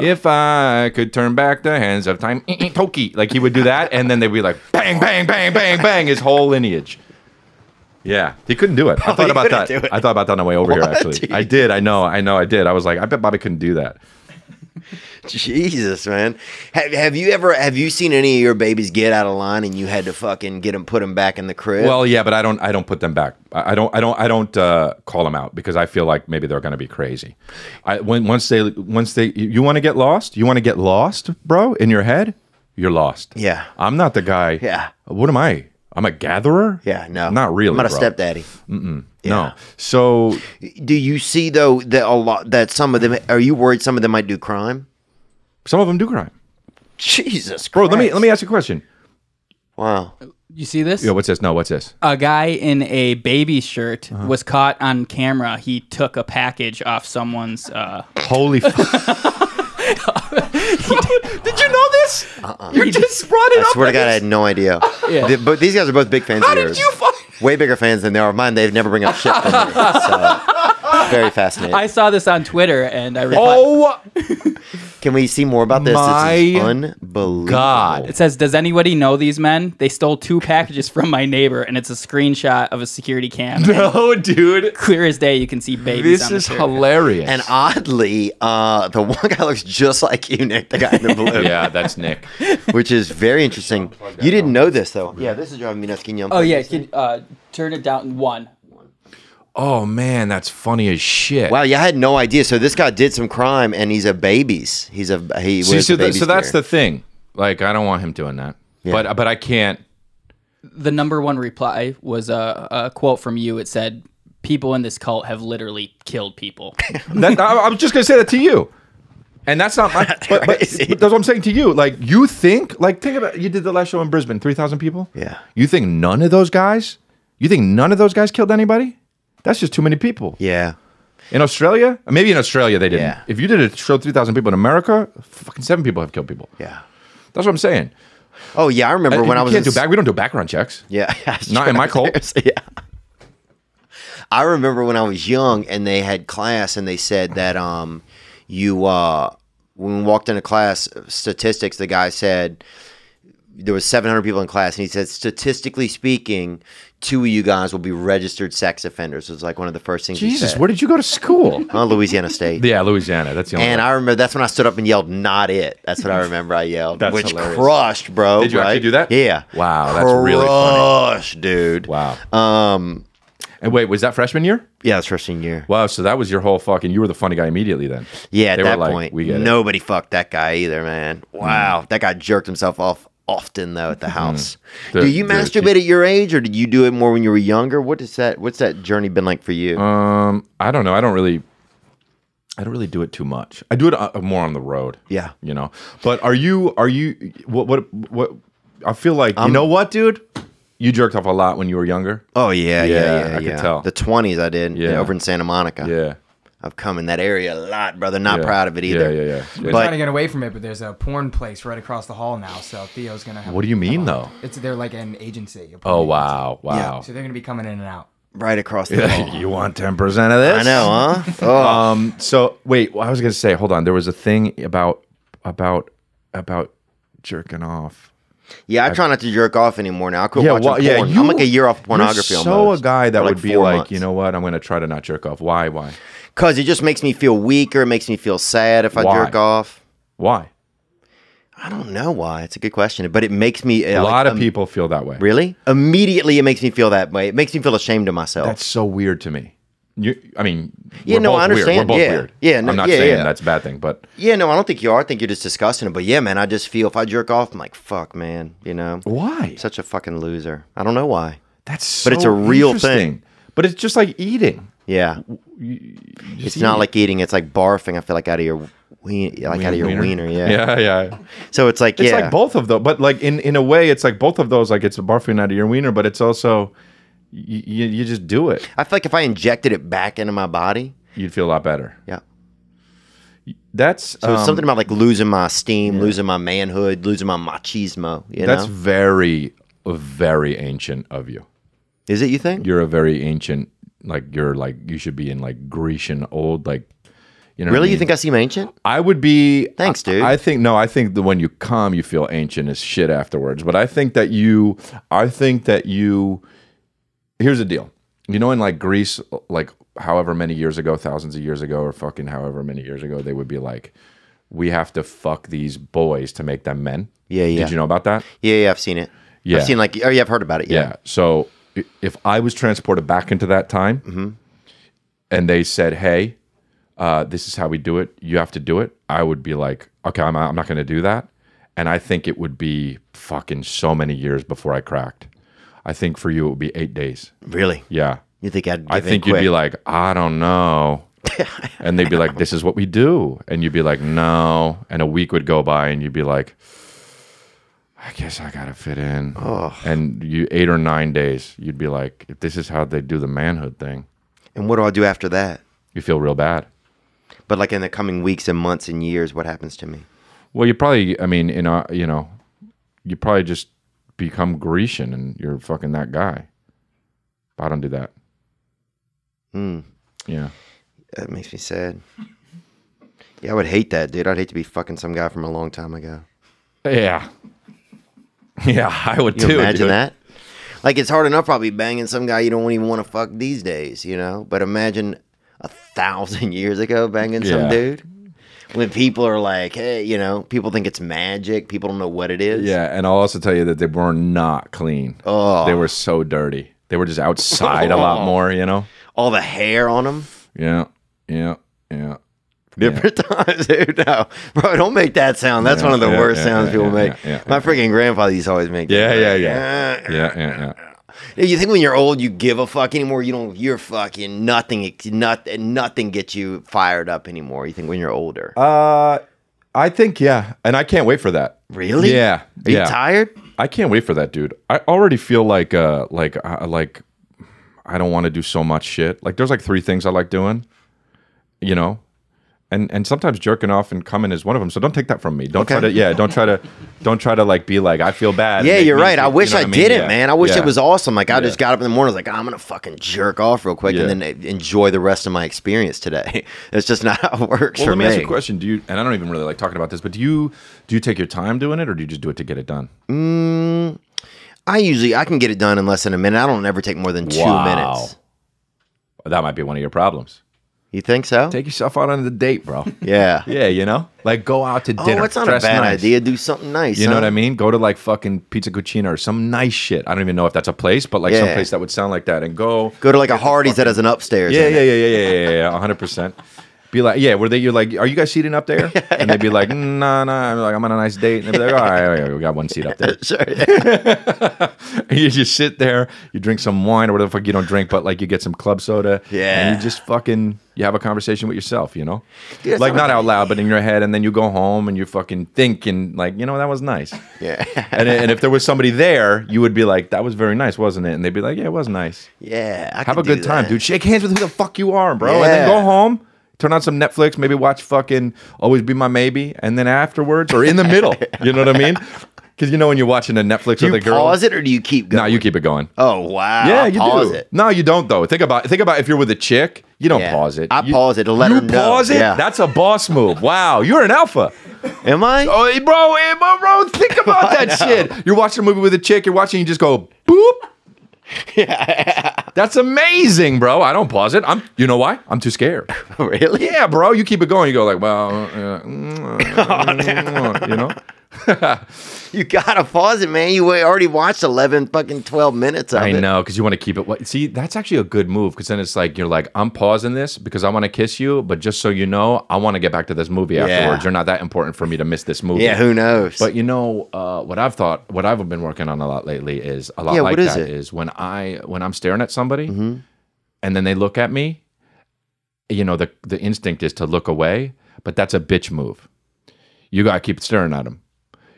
Yeah.
If I could turn back the hands of time, eh, eh, Toki, like he would do that, and then they'd be like bang, bang, bang, bang, bang, his whole lineage. Yeah, he couldn't do it. I thought about that. I thought about that on the way over here.
What?
Actually, I did. I know. I know. I did. I was like, I bet Bobby couldn't do that.
Jesus, man. Have, have you ever have you seen any of your babies get out of line and you had to fucking get them put them back in the crib?
Well, yeah, but I don't. I don't put them back. I I don't. I don't. I don't uh, call them out because I feel like maybe they're going to be crazy. I when once they once they you want to get lost. You want to get lost, bro. In your head, you're lost.
Yeah.
I'm not the guy.
Yeah.
What am I? I'm a gatherer.
yeah, no,
Not really.
I'm not a
bro.
stepdaddy.
No.
Yeah.
So
Do you see though that a lot that some of them are you worried some of them might do crime?
some of them do crime,
Jesus,
bro. Let me let me ask you a question.
Wow.
You see this?
Yeah. What's this? No. What's this?
a guy in a baby shirt
Uh-huh.
was caught on camera. He took a package off someone's. Uh,
Holy. F- Did you know this? Uh-uh. You just brought it
I
up.
swear to God, I had no idea.
Yeah.
The- but these guys are both big fans
How
of
did
yours.
you find?
Way bigger fans than they are of mine. They've never bring up shit from me. So, very fascinating.
I saw this on Twitter and I replied.
Oh
Can we see more about this?
My
this is unbelievable.
God.
It says, "Does anybody know these men? They stole two packages from my neighbor, and it's a screenshot of a security cam.
No, dude.
clear as day, you can see babies.
This
on the
is
shirt.
hilarious.
And oddly, uh, the one guy looks just like you, Nick, the guy in the blue.
yeah, that's Nick.
Which is very interesting. You didn't know this, though. Yeah, this is driving me nuts. Can you
Oh yeah,
this thing?
can, uh, turn it down one.
Oh man, that's funny as shit.
Wow, yeah, I had no idea. So this guy did some crime, and he's a babies. He's a he.
See,
wears
so,
a
th- so that's the thing. Like, I don't want him doing that. But but I can't.
The number one reply was a, a quote from you. It said, "People in this cult have literally killed people."
That, I, I was just gonna say that to you. And that's not my. But, but, but that's what I'm saying to you. Like, you think, like, think about you did the last show in Brisbane, three thousand people.
Yeah.
You think none of those guys? You think none of those guys killed anybody? That's just too many people.
yeah.
In Australia, maybe in Australia they didn't.
Yeah.
If you did a show three thousand people in America, fucking seven people have killed people.
Yeah.
That's what I'm saying.
Oh yeah, I remember when I was
can't
in
do back. We don't do background checks.
Yeah,
Not in my cult.
Yeah. I remember when I was young and they had class and they said that um you uh when we walked into class statistics the guy said there was 700 people in class and he said statistically speaking two of you guys will be registered sex offenders. It was like one of the first things he
Jesus,
said.
where did you go to school?
Uh, Louisiana State.
yeah, Louisiana. That's the only.
And
one.
I remember that's when I stood up and yelled, "Not it." That's what I remember. I yelled,
That's
which
hilarious.
crushed, bro.
Did you actually do that?
Yeah.
Wow, that's really funny.
Crushed, dude.
wow.
Um.
And wait, was that freshman year?
Yeah, it's freshman year.
Wow, so that was your whole fucking. You were the funny guy immediately then.
Yeah, at
They were
that
like,
point,
we get it.
nobody fucked that guy either, man. Wow, that guy jerked himself off often though at the house.
The-
do you
the-
masturbate at your age, or did you do it more when you were younger? What is that? What's that journey been like for you?
Um, I don't know. I don't really. I don't really do it too much. I do it uh, more on the road.
Yeah.
you know. But are you? Are you? What? What? What? I feel like you know what, dude. You jerked off a lot when you were younger.
oh yeah, yeah,
Yeah,
yeah.
I could tell.
The twenties I did
Yeah.
over in Santa Monica.
Yeah.
I've come in that area a lot, brother. Not
yeah.
proud of it either.
Yeah, yeah, yeah.
We're
But-
trying to get away from it, but there's a porn place right across the hall now, so Theo's gonna have.
What do you mean,
come
though?
It's they're like an agency. a porn
Oh
agency.
wow, wow.
So they're gonna be coming in and out.
Right across the hall.
you want ten percent of this?
I know, huh? Oh,
Um. So wait, well, I was gonna say, hold on. There was a thing about about about jerking off.
yeah. I try not to jerk off anymore now. I quit
Yeah,
watching
well, yeah.
porn.
You,
I'm like a year off pornography.
You're so
almost,
a guy that
for
would be like,
months.
you know what? I'm gonna try to not jerk off. Why? Why?
Because it just makes me feel weaker. It makes me feel sad if I
Why?
jerk off.
Why?
I don't know why. It's a good question, but it makes me uh,
A lot of um, people feel that way.
Really? Immediately, it makes me feel that way. It makes me feel ashamed of myself.
That's so weird to me. You, I mean,
Yeah, no,
both
I understand.
Weird. We're both
Yeah.
weird.
Yeah, no,
I'm not
yeah,
saying
yeah.
that's a bad thing, but
yeah, no, I don't think you are. I think you're just disgusting. But yeah, man, I just feel if I jerk off, I'm like, fuck, man. You know,
why?
such a fucking loser. I don't know why.
That's so
But it's a real thing.
But it's just like eating.
Yeah,
Just
it's not
eat.
like eating. It's like barfing. I feel like out of your ween, like out of your wiener. Yeah.
yeah, yeah.
So it's like
It's
yeah,
like both of those, but like in in a way, it's like both of those. Like it's a barfing out of your wiener, but it's also you, you, you just do it.
I feel like if I injected it back into my body,
You'd feel a lot better.
yeah.
That's
So it's
um,
something about like losing my steam, losing my manhood, losing my machismo. You
that's
know,
very very ancient of you.
is it? You think?
You're a very ancient. Like you're like you should be in like Grecian old like. You know what I
Really? You think I seem ancient?
I would be.
Thanks, dude.
I, I think no. I think that when you come, you feel ancient as shit afterwards. But I think that you. I think that you. Here's the deal. You know, in like Greece, like however many years ago, thousands of years ago, or fucking however many years ago, they would be like, "We have to fuck these boys to make them men."
Yeah, yeah.
Did you know about that?
Yeah, yeah. I've seen it.
Yeah.
I've seen like oh yeah, I've heard about it.
Yeah.
Yeah.
So if I was transported back into that time,
Mm-hmm.
and they said, "Hey, uh, this is how we do it. You have to do it," I would be like, "Okay, I'm, I'm not going to do that." And I think it would be fucking so many years before I cracked. I think for you it would be eight days.
Really?
Yeah.
You think I'd?
I think you'd be like, I don't know. and they'd be like, this is what we do. And you'd be like, no. And a week would go by and you'd be like, I guess I got to fit in. And you, eight or nine days, you'd be like, if this is how they do the manhood thing,
And what do I do after that?
you feel real bad.
But like in the coming weeks and months and years, what happens to me?
Well, you probably, I mean, you know, you know, you probably just become Grecian and you're fucking that guy. But I don't do that.
Hmm.
Yeah.
That makes me sad. Yeah, I would hate that, dude. I'd hate to be fucking some guy from a long time ago.
Yeah. Yeah, I would
You
too.
imagine
dude.
that? Like it's hard enough probably banging some guy you don't even want to fuck these days, you know. But imagine a thousand years ago banging
Yeah.
some dude. When people are like, hey, you know, people think it's magic. People don't know what it is.
Yeah, and I'll also tell you that they were not clean.
Oh.
They were so dirty. They were just outside a lot more, you know?
All the hair on them.
Yeah, yeah, yeah.
Different times, dude. No, bro, don't make that sound. That's
Yeah,
one of the
yeah,
worst
yeah,
sounds
yeah,
people
yeah,
make.
yeah, yeah,
My freaking grandfather used to always make.
Yeah,
that.
yeah, yeah. Yeah, yeah, yeah.
You think when you're old, you give a fuck anymore? You don't. You're fucking nothing. Nothing. Nothing gets you fired up anymore. You think when you're older?
Uh, I think, yeah. And I can't wait for that.
really?
Yeah.
Are
yeah.
you tired?
I can't wait for that, dude. I already feel like, uh, like, uh, like, I don't want to do so much shit. Like, there's like three things I like doing, you know, and and sometimes jerking off and coming is one of them. So don't take that from me. Don't try to, yeah, don't try to, don't try to like be like I feel bad.
Yeah, you're right. I wish
you know
I
what mean?
didn't,
Yeah.
man. I wish
Yeah.
it was awesome. Like I
Yeah.
just got up in the morning, I was like, I'm gonna fucking jerk off real quick, and then enjoy the rest of my experience today. It's just not how it works
Well,
for
let me,
me.
ask you a question. Do you? And I don't even really like talking about this, but do you do you take your time doing it, or do you just do it to get it done?
Mm, I usually I can get it done in less than a minute. I don't ever take more than two
Wow.
minutes.
That might be one of your problems.
You think so?
Take yourself out on the date, bro.
yeah.
yeah, you know, like go out to
Oh,
dinner.
that's not a bad
nice.
idea. Do something nice.
You know what I mean? Go to like fucking Pizza Cucina or some nice shit. I don't even know if that's a place, but like some place that would sound like that, and go.
Go to like a Hardee's that has an upstairs.
Yeah, yeah, yeah, yeah, yeah, yeah, yeah, hundred percent. Be like, yeah, where they you're like, are you guys seating up there? And they'd be like, nah, nah. I'm like, I'm on a nice date. And they'd be like, all right, all right, we got one seat up there.
Sure. yeah.
You just sit there, you drink some wine or whatever the fuck you don't drink, but like you get some club soda.
Yeah.
And you just fucking you have a conversation with yourself, you know?
Yeah,
like not out loud, but in your head, and then you go home and you fucking think and like, you know, that was nice.
Yeah.
and, and if there was somebody there, you would be like, that was very nice, wasn't it? And they'd be like, yeah, it was nice.
Yeah. I
Have a good time, dude. Shake hands with who the fuck you are, bro. And then go home, turn on some Netflix, maybe watch fucking Always Be My Maybe, and then afterwards or in the middle, you know what I mean? Because you know when you're watching a Netflix
Do
with a girl.
Do you pause it or do you keep going?
No, you keep it going.
Oh wow.
Yeah, you
pause
do.
it.
No, you don't though. Think about think about if you're with a chick, you don't
Yeah.
pause it.
I
You-
pause it to let
you
her know.
pause it.
Yeah.
That's a boss move. Wow, you're an alpha.
Am I?
Oh, bro, hey, bro, bro, think about that shit. You're watching a movie with a chick. You're watching. You just go boop. Yeah, that's amazing, bro. I don't pause it. I'm. You know why? I'm too scared.
really?
Yeah, bro. You keep it going. You go like, well, uh, mm, you know.
You gotta pause it, man. You already watched eleven fucking twelve minutes of
I
it.
I know because you want to keep it. See, that's actually a good move because then it's like you're like, I'm pausing this because I want to kiss you, but just so you know, I want to get back to this movie afterwards. You're not that important for me to miss this movie.
Yeah, who knows?
But you know uh, what I've thought, what I've been working on a lot lately is a lot
Yeah,
like
what is
that
it? Mm-hmm.
when I when I'm staring at somebody and then they look at me, you know the the instinct is to look away, but that's a bitch move. You gotta keep staring at them.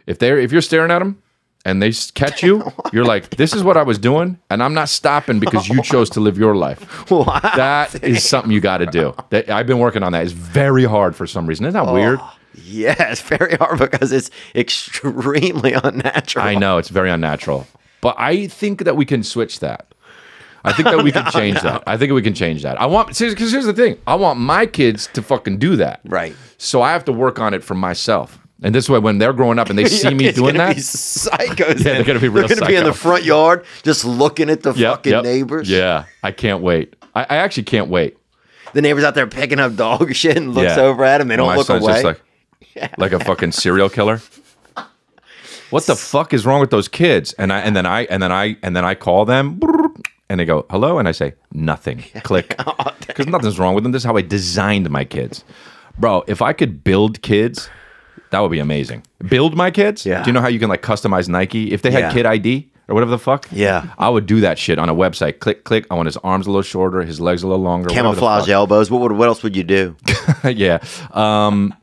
If they're if you're staring at them and they catch you, you're like, this is what I was doing, and I'm not stopping because you oh. chose to live your life.
Wow.
That is something you got to do. That I've been working on that. It's very hard for some reason. Isn't that weird?
Oh, yeah, it's very hard because it's extremely unnatural.
I know it's very unnatural, but I think that we can switch that. I think that we can change that. I think we can change that. I want because here's the thing: I want my kids to fucking do that.
Right.
So I have to work on it for myself. And this way, when they're growing up and they see me doing that,
psychos.
Yeah, they're gonna be real
They're gonna be in the front yard just looking at the
Yep,
fucking
yep.
neighbors.
Yeah, I can't wait. I, I actually can't wait.
The neighbors out there picking up dog shit and looks
Yeah.
over at him. They don't
My
look
son's
away.
just like, like a fucking serial killer. What the fuck is wrong with those kids? And I and then I and then I and then I call them and they go hello and I say nothing. Click
Oh,
because nothing's wrong with them. This is how I designed my kids, bro. If I could build kids, that would be amazing. Build my kids.
Yeah.
Do you know how you can like customize Nike if they had
Yeah.
kid ID or whatever the fuck?
Yeah.
I would do that shit on a website. Click click. I want his arms a little shorter, his legs a little longer.
Camouflage elbows. What would? What else would you do?
yeah. Um,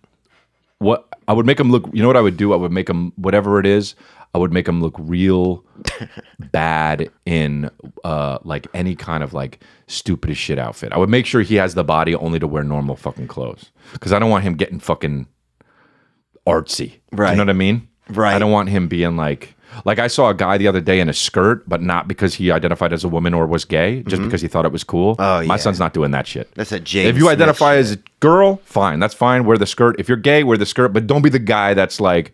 what I would make them look. You know what I would do? I would make them whatever it is. I would make them look real bad in uh, like any kind of like stupidest shit outfit. I would make sure he has the body only to wear normal fucking clothes because I don't want him getting fucking artsy. Do
Right.
You know what I mean?
Right.
I don't want him being like. Like I saw a guy the other day in a skirt, but not because he identified as a woman or was gay, just mm-hmm. because he thought it was cool.
Oh,
My son's not doing that shit.
That's a James
If you identify as a girl, fine. That's fine. Wear the skirt. If you're gay, wear the skirt. But don't be the guy that's like,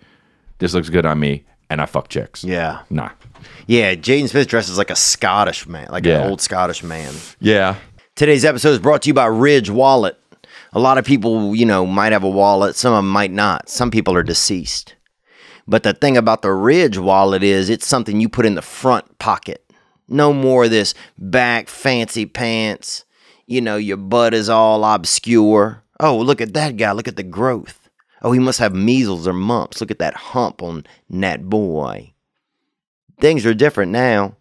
this looks good on me, and I fuck chicks.
Yeah.
Nah.
Yeah, Jaden Smith dresses like a Scottish man, like
Yeah.
an old Scottish man.
Yeah.
Today's episode is brought to you by Ridge Wallet. A lot of people, you know, might have a wallet, some of them might not. Some people are deceased. But the thing about the Ridge wallet is it's something you put in the front pocket. No more of this back fancy pants. You know, your butt is all obscure. Oh, look at that guy. Look at the growth. Oh, he must have measles or mumps. Look at that hump on that boy. Things are different now.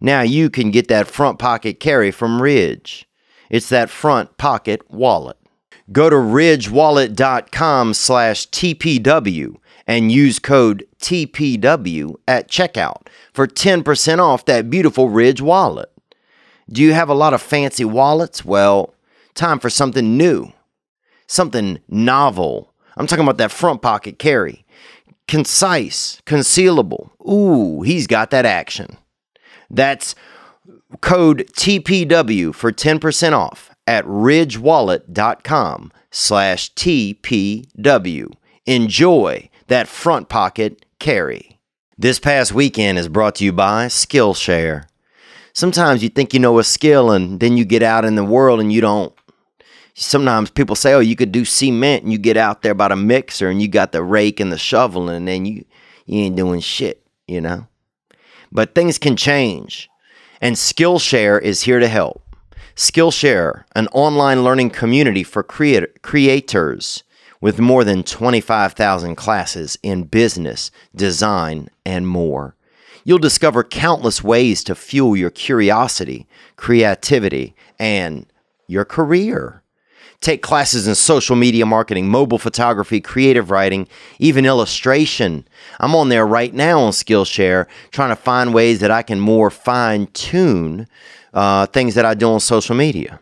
Now you can get that front pocket carry from Ridge. It's that front pocket wallet. Go to ridgewallet.com slash TPW and use code TPW at checkout for 10% off that beautiful Ridge wallet. Do you have a lot of fancy wallets? Well, time for something new, something novel. I'm talking about that front pocket carry. Concise, concealable. Ooh, he's got that action. That's code TPW for 10% off at ridgewallet.com slash TPW. Enjoy that front pocket carry. This past weekend is brought to you by Skillshare. Sometimes you think you know a skill and then you get out in the world and you don't. Sometimes people say, oh, you could do cement and you get out there by the mixer and you got the rake and the shovel and then you, you ain't doing shit, you know? But things can change, and Skillshare is here to help. Skillshare, an online learning community for creat- creators with more than 25,000 classes in business, design, and more. You'll discover countless ways to fuel your curiosity, creativity, and your career. Take classes in social media marketing, mobile photography, creative writing, even illustration. I'm on there right now on Skillshare trying to find ways that I can more fine tune uh, things that I do on social media.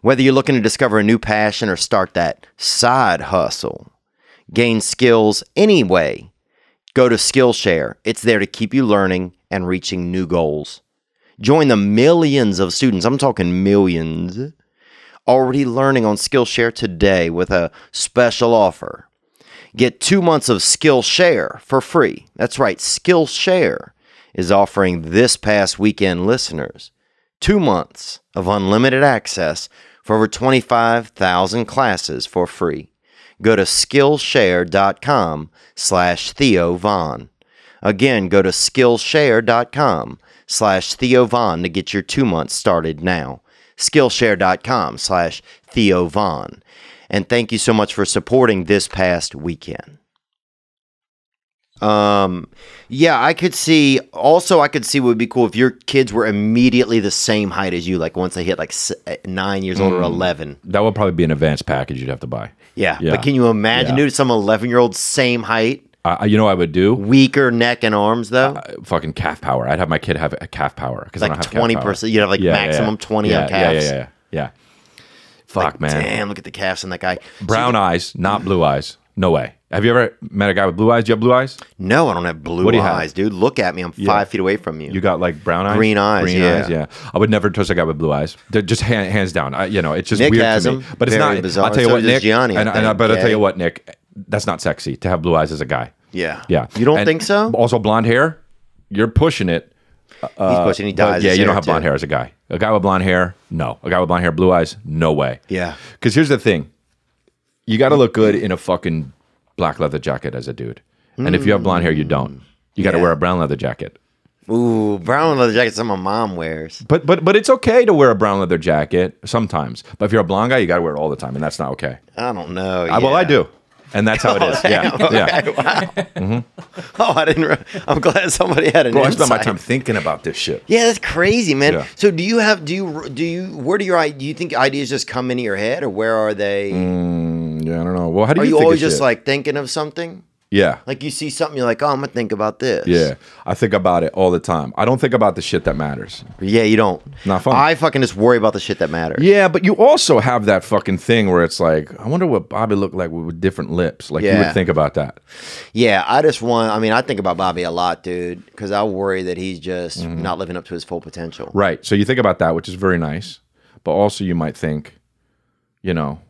Whether you're looking to discover a new passion or start that side hustle, gain skills anyway, go to Skillshare. It's there to keep you learning and reaching new goals. Join the millions of students, I'm talking millions, already learning on Skillshare today with a special offer. Get two months of Skillshare for free. That's right, Skillshare is offering this past weekend listeners two months of unlimited access for over 25,000 classes for free. Go to Skillshare.com slash Theo Von. Again, go to Skillshare.com slash Theo Von to get your two months started now. Skillshare.com slash Theo Von. And thank you so much for supporting this past weekend. Um, yeah, I could see. Also, I could see what would be cool if your kids were immediately the same height as you. Like once they hit like uh, nine years old or eleven.
That would probably be an advanced package you'd have to buy.
Yeah,
Yeah.
but can you imagine,
Yeah.
dude? Some eleven-year-old same height,
I I- you know what I would do?
weaker neck and arms though.
Uh, fucking calf power. I'd have my kid have a calf power because I don't
like twenty percent. You have like
Yeah,
maximum twenty
yeah,
on calves.
Yeah, yeah, yeah. yeah. Fuck, man.
Damn, look at the calves on that guy.
Brown eyes, not blue eyes. No way. Have you ever met a guy with blue eyes? Do you have blue eyes?
No, I don't have blue
do you have?
eyes, dude. Look at me. I'm five feet away from you.
You got like brown eyes,
Green eyes,
green
yeah.
eyes. Yeah, I would never trust a guy with blue eyes. They're just hand, hands down. I, you know, it's just
Nick
weird
has
to me.
them.
But it's
Very
not.
bizarre.
I'll tell you
So
what, Nick.
Gianni,
and, and I, but I'll tell you what, Nick. That's not sexy to have blue eyes as a guy.
yeah,
Yeah,
You don't
And
think so?
Also, blonde hair. You're pushing it.
Uh, He's pushing. He dyes.
yeah, you don't have blonde
too.
hair as a guy. A guy with blonde hair, no. A guy with blonde hair, blue eyes, no way.
Yeah.
Because here's the thing you got to look good in a fucking black leather jacket as a dude. And if you have blonde hair, you don't. You got to
Yeah.
wear a brown leather jacket.
Ooh, brown leather jacket. Some my mom wears.
But but but it's okay to wear a brown leather jacket sometimes. But if you're a blonde guy, you got to wear it all the time, and that's not okay.
I don't know.
I, well, I do, and that's how it is. yeah, yeah.
Oh, I didn't. Re- I'm glad somebody had an
Bro, I spend my time thinking about this shit.
Yeah, that's crazy, man.
Yeah.
So, do you have? Do you? Do you? Where do your? i- Do you think ideas just come into your head, or where are they?
Mm, yeah, I don't know. Well, how do
are
you,
you always just
shit?
like thinking of something?
yeah,
Like you see something, you're like, oh, I'm gonna think about this.
yeah? I think about it all the time. I don't think about the shit that matters.
Yeah, you don't.
Not fun.
I fucking just worry about the shit that matters.
Yeah, but you also have that fucking thing where it's like, I wonder what Bobby looked like with different lips. Like you would think about that.
Yeah, I just want. I mean, I think about Bobby a lot, dude, because I worry that he's just
Mm-hmm.
not living up to his full potential.
Right. So you think about that, which is very nice. But also you might think, you know,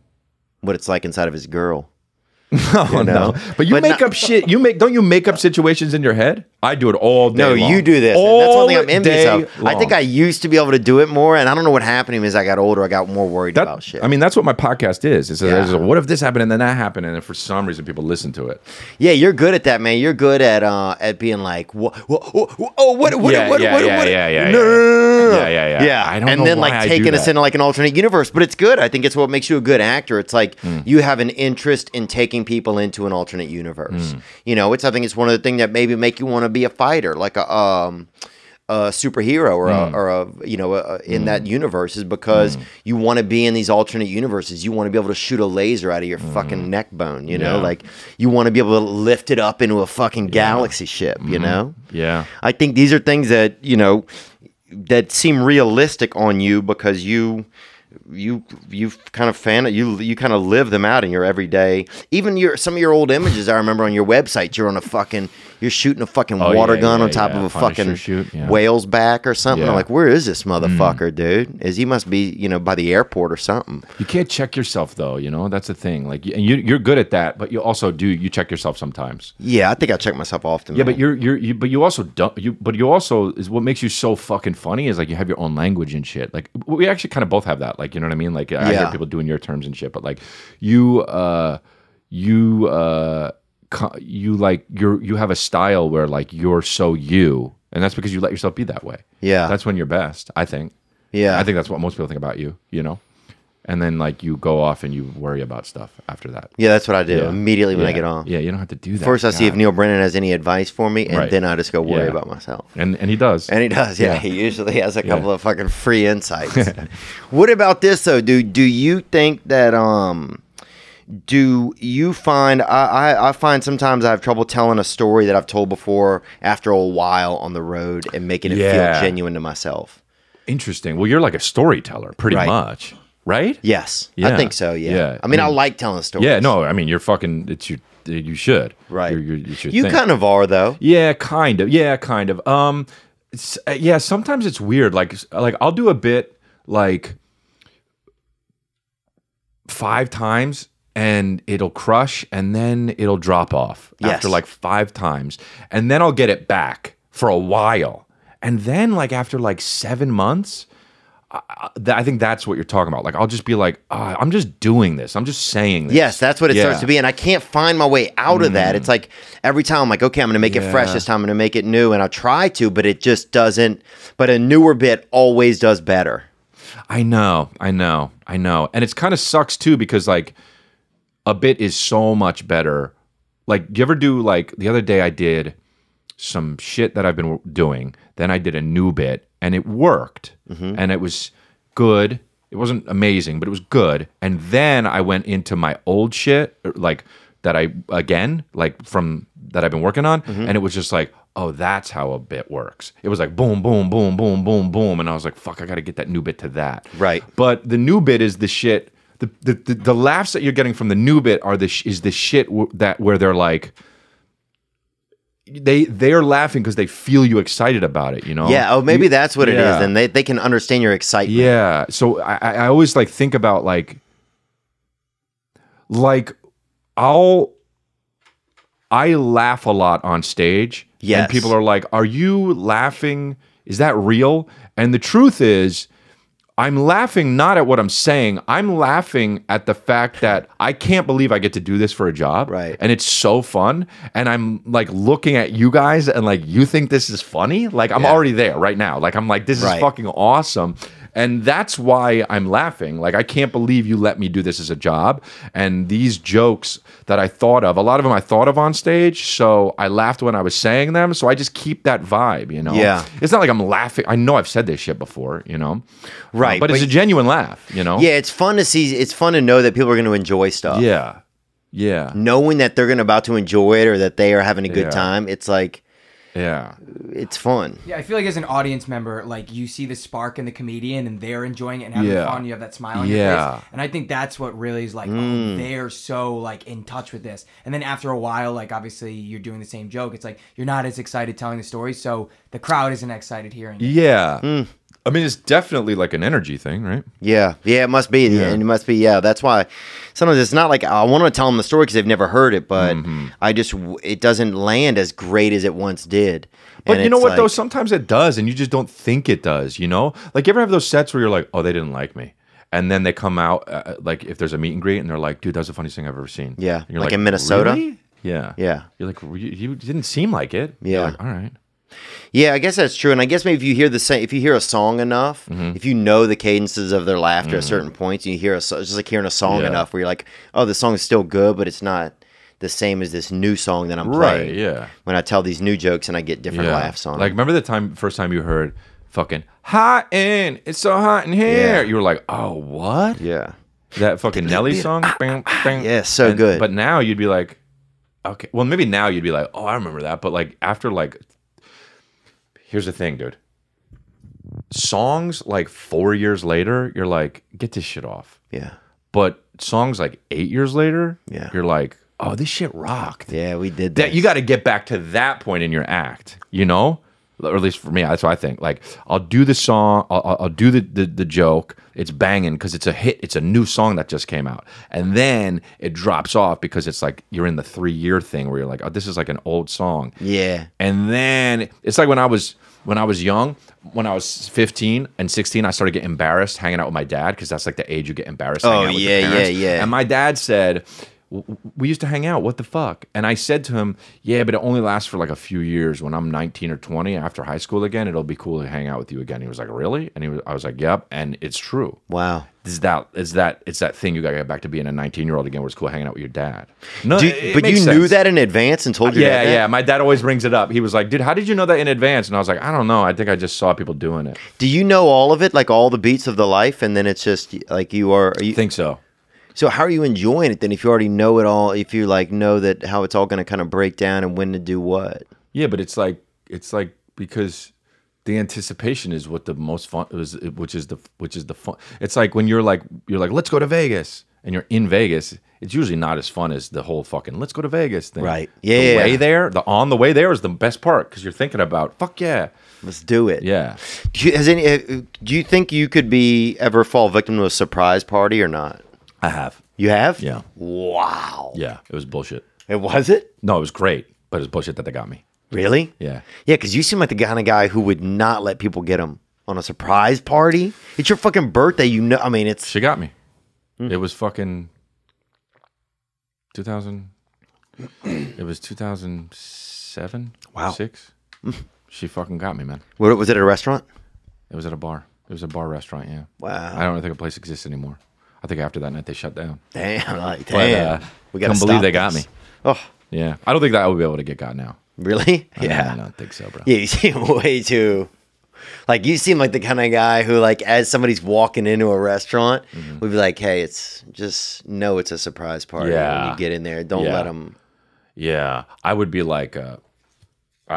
What it's like inside of his girl.
oh
know?
no. But you
But
make
not-
up shit. You make don't you make up situations in your head? I do it all day.
No,
long.
you do this.
All
That's one thing I'm envious of. I think. I used to be able to do it more, and I don't know what happened to me as I got older. I got more worried
That-
about shit.
I mean, that's what my podcast is. It's a,
Yeah.
a, what if this happened and then that happened, and then for some reason people listen to it.
yeah, you're good at that, man. You're good at uh at being like, what, what, oh, what, what,
Yeah,
what,
yeah,
what,
yeah,
what,
yeah, yeah,
no, no, no, no, no.
Yeah, yeah, yeah.
yeah.
I don't
and
know
then
why
like
I
taking us into like an alternate universe, but it's good. I think it's what makes you a good actor. It's like
Hmm.
you have an interest in taking people into an alternate universe.
Hmm.
You know, it's I think it's one of the things that maybe make you want to be a fighter, like a um. A superhero or
Hmm.
a, or a you know a, in that universe is because you want to be in these alternate universes. You want to be able to shoot a laser out of your fucking neck bone. You know.
Yeah.
like you want to be able to lift it up into a fucking galaxy ship. You
Mm-hmm.
know,
Yeah.
I think these are things that you know that seem realistic on you because you you you kind of fan you you kind of live them out in your everyday. Even your some of your old images I remember on your website. You're on a fucking you're shooting a fucking
Oh,
water
yeah,
gun
yeah,
on top
yeah.
of a
Punisher
fucking
shoot,
whale's back or something. I'm.
Mm.
like, where is this motherfucker, dude? Is he must be you know by the airport or something?
You can't check yourself though, you know. That's the thing. Like, you- and you, you're good at that, but you also do. You check yourself sometimes.
Yeah, I think I check myself often.
Yeah,
man.
but you're you're you, but you also don't. You but you also is what makes you so fucking funny is like you have your own language and shit. Like we actually kind of both have that. Like you know what I mean. Like I hear people doing your terms and shit, but like you uh you uh you like you're you have a style where like you're so you, and that's because you let yourself be that way.
Yeah.
that's when you're best. I think.
Yeah.
I think that's what most people think about you. You know, and then like you go off and you worry about stuff after that.
Yeah, that's what I do
Yeah.
immediately when I get on.
Yeah, you don't have to do that.
First, I see if Neal Brennan has any advice for me, and
Right.
then I just go worry
Yeah.
about myself.
and and he does.
And he does, yeah.
Yeah.
He usually has a
Yeah.
couple of fucking free insights. what about this though? Do do you think that um do you find I, I, find sometimes I have trouble telling a story that I've told before after a while on the road and making it
Yeah.
feel genuine to myself?
Interesting. Well, you're like a storyteller, pretty
Right.
much, right?
Yes. I think so, yeah.
Yeah.
I mean I
I
like telling stories.
Yeah. No, I mean you're fucking. It's your. You should.
Right.
You're, you're,
You
thing.
kind of are though.
Yeah, kind of. Yeah, kind of. Um, it's, uh, yeah. Sometimes it's weird. Like, like I'll do a bit like five times, and it'll crush, and then it'll drop off
Yes.
after like five times, and then I'll get it back for a while, and then like after like seven months. I, I think that's what you're talking about. Like, I'll just be like, ah, I'm just doing this. I'm just saying this.
Yes, that's what it starts
Yeah. Mm.
to be. And I can't find my way out of that. It's like every time I'm like, okay, I'm going to make it fresh this time. I'm going to make it new. And I try to, but it just doesn't. But a newer bit always does better.
I know, I know, I know. And it's kind of sucks too because like a bit is so much better. Like, do you ever do like the other day I did some shit that I've been doing, then I did a new bit and it worked and it was good. It wasn't amazing, but it was good. And then I went into my old shit, er, like that I again, like from that I've been working on, and it was just like, oh, that's how a bit works. It was like boom, boom, boom, boom, boom, boom, and I was like, fuck, I got to get that new bit to that.
Right.
But the new bit is the shit. The the, the, the laughs that you're getting from the new bit are the sh- is the shit w- that where they're like. They they're laughing because they feel you excited about it, you know.
Yeah. Oh, maybe
You-
that's what it is.
yeah.
And they, they can understand your excitement.
Yeah. So I, I I always like think about like like I'll I laugh a lot on stage.
Yes.
And people are like, Are you laughing? Is that real? And the truth is I'm laughing not at what I'm saying. I'm laughing at the fact that I can't believe I get to do this for a job.
Right.
And it's so fun. And I'm like looking at you guys and like, you think this is funny? Like, I'm
Yeah.
already there right now. Like, I'm like, this
Right.
is fucking awesome. And that's why I'm laughing. Like, I can't believe you let me do this as a job. And these jokes that I thought of, a lot of them I thought of on stage. So I laughed when I was saying them. So I just keep that vibe, you know?
Yeah.
It's not like I'm laughing. I know I've said this shit before, you know?
Right,
but, it's a genuine laugh, you know?
Yeah. It's fun to see. It's fun to know that people are going to enjoy stuff.
Yeah. Yeah.
Knowing that they're going to about to enjoy it or that they are having a good
Yeah.
time. It's like,
Yeah.
it's fun.
Yeah, I feel like as an audience member, like you see the spark in the comedian and they're enjoying it and having
Yeah.
fun. You have that smile on your
Yeah.
face, and I think that's what really is like.
Mm.
Oh, they're so like in touch with this. And then after a while, like obviously you're doing the same joke. It's like you're not as excited telling the story, so the crowd isn't excited hearing. it.
Yeah.
Hmm.
I mean, it's definitely like an energy thing, right?
Yeah, yeah, it must be,
Yeah.
and it must be. Yeah, that's why sometimes it's not like I want to tell them the story because they've never heard it, but
Mm-hmm.
I just it doesn't land as great as it once did.
But
And
you know what though? Sometimes it does, and you just don't think it does. You know, like you ever have those sets where you're like, "Oh, they didn't like me," and then they come out uh, like if there's a meet and greet, and they're like, "Dude, that's the funniest thing I've ever seen."
Yeah,
And you're
like in Minnesota?
"Really?" Yeah,
Yeah.
You're like, "You you didn't seem like it."
Yeah.
like, All right.
Yeah, I guess that's true, and I guess maybe if you hear the same, if you hear a song enough,
Mm-hmm.
if you know the cadences of their laughter at mm-hmm. certain points, you hear a, it's just like hearing a song
Yeah.
enough where you're like, oh, the song is still good, but it's not the same as this new song that I'm
Right.
playing.
Yeah.
When I tell these new jokes and I get different
yeah.
laughs on. It.
Like,
them.
remember the time, first time you heard fucking hot in, it's so hot in here.
Yeah.
You were like, "Oh, what?"
yeah,
That fucking Nelly song. Ah, bang, ah, bang.
Yeah, so
And-
good.
But now you'd be like, okay. Well, maybe now you'd be like, oh, I remember that. But like after like, here's the thing, dude. Songs like four years later, you're like, get this shit off.
yeah,
But songs like eight years later,
Yeah.
you're like, oh, this shit rocked.
yeah, we did
That
that.
you got to get back to that point in your act, you know, or at least for me, that's what I think. Like, I'll do the song, I'll, I'll- do the, the the joke. It's banging because it's a hit. It's a new song that just came out, and then it drops off because it's like you're in the three year thing where you're like, oh, this is like an old song.
yeah,
And then it's like when I was when I was young, when I was 15 and 16, I started getting embarrassed hanging out with my dad because that's like the age you get embarrassed.
Oh, yeah, yeah, yeah.
And my dad said, we used to hang out. What the fuck? And I said to him, yeah, but it only lasts for like a few years. When I'm 19 or 20 after high school again, it'll be cool to hang out with you again. He was like, really? And he was, I was like, yep. And it's true.
Wow.
It's that it's that it's that thing you gotta get back to being a 19 year old again where it's cool hanging out with your dad. No,
Do-
it- it
but you
makes
knew that in advance and told your
Yeah,
dad that?
yeah. My dad always brings it up. He was like, "Dude, how did you know that in advance?" And I was like, "I don't know. I think I just saw people doing it."
Do you know all of it, like all the beats of the life, and then it's just like you are? are you,
think so.
So how are you enjoying it then? If you already know it all, if you like know that how it's all going to kind of break down and when to do what?
Yeah, but it's like it's like because the anticipation is what the most fun is, which is the which is the fun. It's like when you're like you're like, "Let's go to Vegas," and you're in Vegas. It's usually not as fun as the whole fucking "Let's go to Vegas" thing.
Right.
The
Yeah.
The way there, the on the way there is the best part because you're thinking about fuck yeah,
Let's do it.
yeah.
Do you, has any? uh, Do you think you could be ever fall victim to a surprise party or not?
I have.
You have?
Yeah.
Wow.
Yeah, it was bullshit.
It was it
No, it was great, but it was bullshit that they got me.
really?
Yeah.
Yeah, because you seem like the kind of guy who would not let people get him on a surprise party. It's your fucking birthday. You know. I mean, it's
She got me.
Hmm.
It was fucking 2000. It was 2007.
Wow.
Six. she fucking got me, man.
what was it at a restaurant?
It was at a bar. It was a bar restaurant. Yeah.
Wow.
I don't think a place exists anymore. I think after that night they shut down.
Damn, like
But,
damn.
uh,
we got
couldn't believe they got me.
Oh,
Yeah. I don't think that I would be able to get got now.
really?
Yeah, I
Yeah.
don't think so, bro.
Yeah, you seem way too. Like you seem like the kind of guy who, like, as somebody's walking into a restaurant,
Mm-hmm.
would be like, "Hey, it's just know it's a surprise party when
Yeah.
you get in there. Don't
Yeah.
let them."
Yeah, I would be like, uh,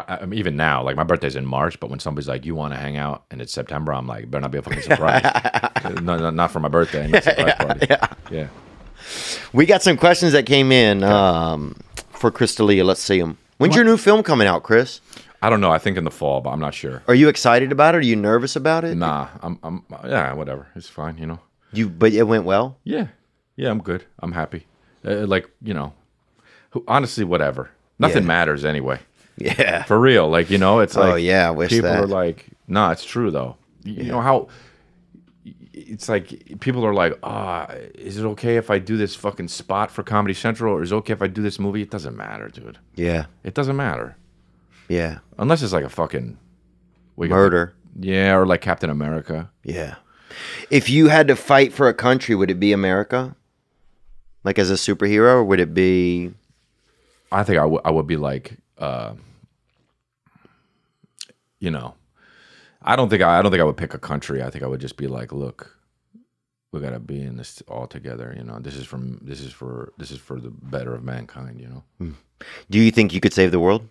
I, I mean, even now, like my birthday's in March, but when somebody's like, "You want to hang out?" and it's September, I'm like, "Better not be a fucking surprise." no, no, not for my birthday, not surprise party. Yeah, yeah.
We got some questions that came in um, for Chris D'Elia. Let's see them. When's your new film coming out, Chris?
I don't know. I think in the fall, but I'm not sure.
Are you excited about it? Are you nervous about it?
Nah, I'm, I'm, yeah, whatever. It's fine, you know.
You, but it went well.
Yeah, yeah, I'm good. I'm happy. Uh, like you know, honestly, whatever. Nothing
Yeah.
matters anyway.
Yeah.
For real, like you know, it's like
Oh, yeah, I wish
people
that.
are like, no, it's true though. You know how it's like people are like, ah, is it okay if I do this fucking spot for Comedy Central, or is it okay if I do this movie? It doesn't matter, dude.
Yeah.
It doesn't matter
Yeah.
unless it's like a fucking
Murder.
yeah, or like Captain America.
Yeah. If you had to fight for a country, would it be America? Like as a superhero, or would it be?
I think I would I would be like, uh, you know, I don't think I, I don't think I would pick a country. I think I would just be like, look, we gotta be in this all together. You know, this is from this is for this is for the better of mankind. You know,
Do you think you could save the world?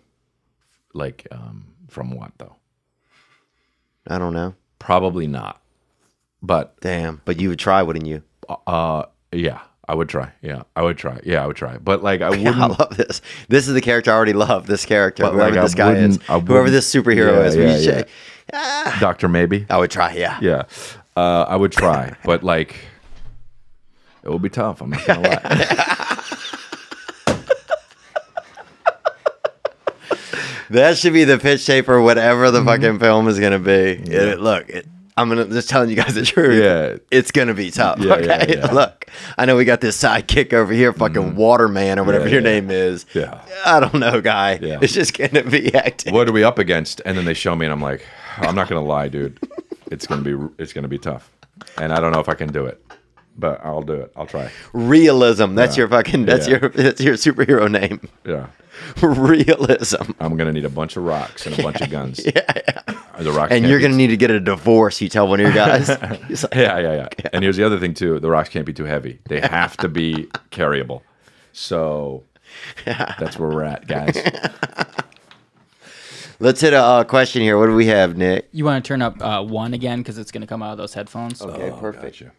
like um, from what though?
I don't know.
Probably not. But
Damn. But you would try, wouldn't you?
uh, yeah, I would try. Yeah, I would try. Yeah, I would try. But like, I
I
wouldn't.
love this. This is the character I already love. This character,
But,
whoever
like, I
this guy is, whoever this superhero
Yeah,
is.
yeah,
we should-
yeah. Doctor maybe.
I would try. Yeah.
Yeah, uh, I would try, but like, it will be tough. I'm not gonna lie.
That should be the pitch tape for whatever
Mm-hmm.
the fucking film is gonna be. It- look, it, I'm gonna just telling you guys the truth.
Yeah.
it's gonna be tough.
Yeah,
okay,
yeah, yeah.
Look, I know we got this sidekick over here, fucking mm. Waterman or whatever your name is.
Yeah.
I don't know, guy.
Yeah.
It's just gonna be hectic.
what are we up against? And then they show me, and I'm like, I'm not gonna lie, dude. It's gonna be it's gonna be tough, and I don't know if I can do it, but I'll do it. I'll try.
Realism. That's
Yeah.
your fucking. That's
Yeah.
your. That's your superhero name.
Yeah,
Realism.
I'm gonna need a bunch of rocks and a bunch of guns. Yeah, The rocks,
And you're gonna need to get a divorce. You tell one of your guys. He's like,
Yeah, yeah, yeah. And here's the other thing too: the rocks can't be too heavy. They have to be carryable. So that's where we're at, guys.
Let's hit a uh, question here. What do we have, Nick?
You want to turn up uh, one again because it's going to come out of those headphones.
Okay, perfect.
Gotcha.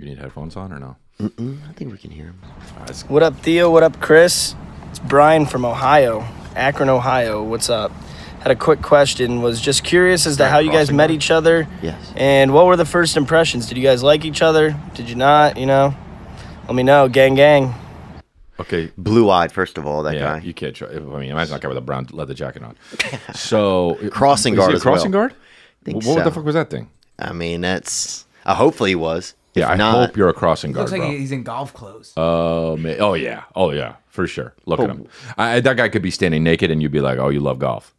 You need headphones on or no?
I think we can hear him.
What up, Theo? What up, Chris? It's Brian from Ohio, Akron, Ohio. What's up? Had a quick question. Was just curious as to how you guys met
guard?
each other.
Yes.
And what were the first impressions? Did you guys like each other? Did you not? You know, let me know. Gang, gang.
Okay.
Blue-eyed, first of all. That
Yeah,
guy.
you can't. Try, I mean, imagine that guy with a brown leather jacket on. So
Crossing guard
is
guard
he a
as well.
crossing guard.
Think
what the
so.
fuck was that thing?
I mean, that's Uh, hopefully he was. If
Yeah, I
not,
hope you're a crossing guard,
Looks like
bro.
he's in golf clothes.
Oh, ma- oh yeah, oh yeah, for sure. Look at him. I, that guy could be standing naked, and you'd be like, "Oh, you love golf."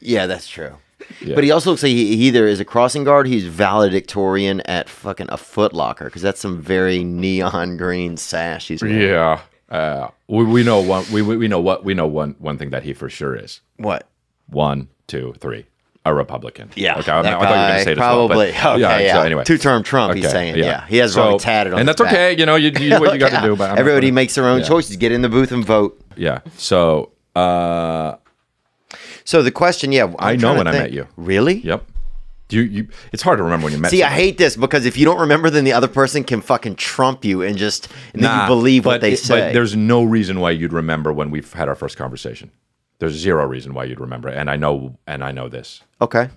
Yeah, that's true.
Yeah.
But he also looks like he, he either is a crossing guard, he's valedictorian at fucking a Foot Locker because that's some very neon green sash he's wearing.
Yeah, uh, we, we know one. We, we we know what we know one one thing that he for sure is.
What?
One, two, three. A Republican.
Yeah,
Okay, I, I thought you were going to say it as well, but-
probably. Okay, yeah.
So anyway,
Two-term Trump, he's saying, yeah. He has probably tatted on
and that's
back.
okay. You know, you, you do what you got to do. But
Everybody
gonna-
makes their own
Yeah.
choices. Get in the booth and vote.
Yeah. So, uh,
So the question, yeah, I'm
I know when I met you.
Really?
yep. Do you, you? It's hard to remember when you met.
See, I hate this because if you don't remember, then the other person can fucking trump you and just and then you believe what they
it-
say.
But there's no reason why you'd remember when we've had our first conversation. There's zero reason why you'd remember, it, and I know, and I know this,
okay.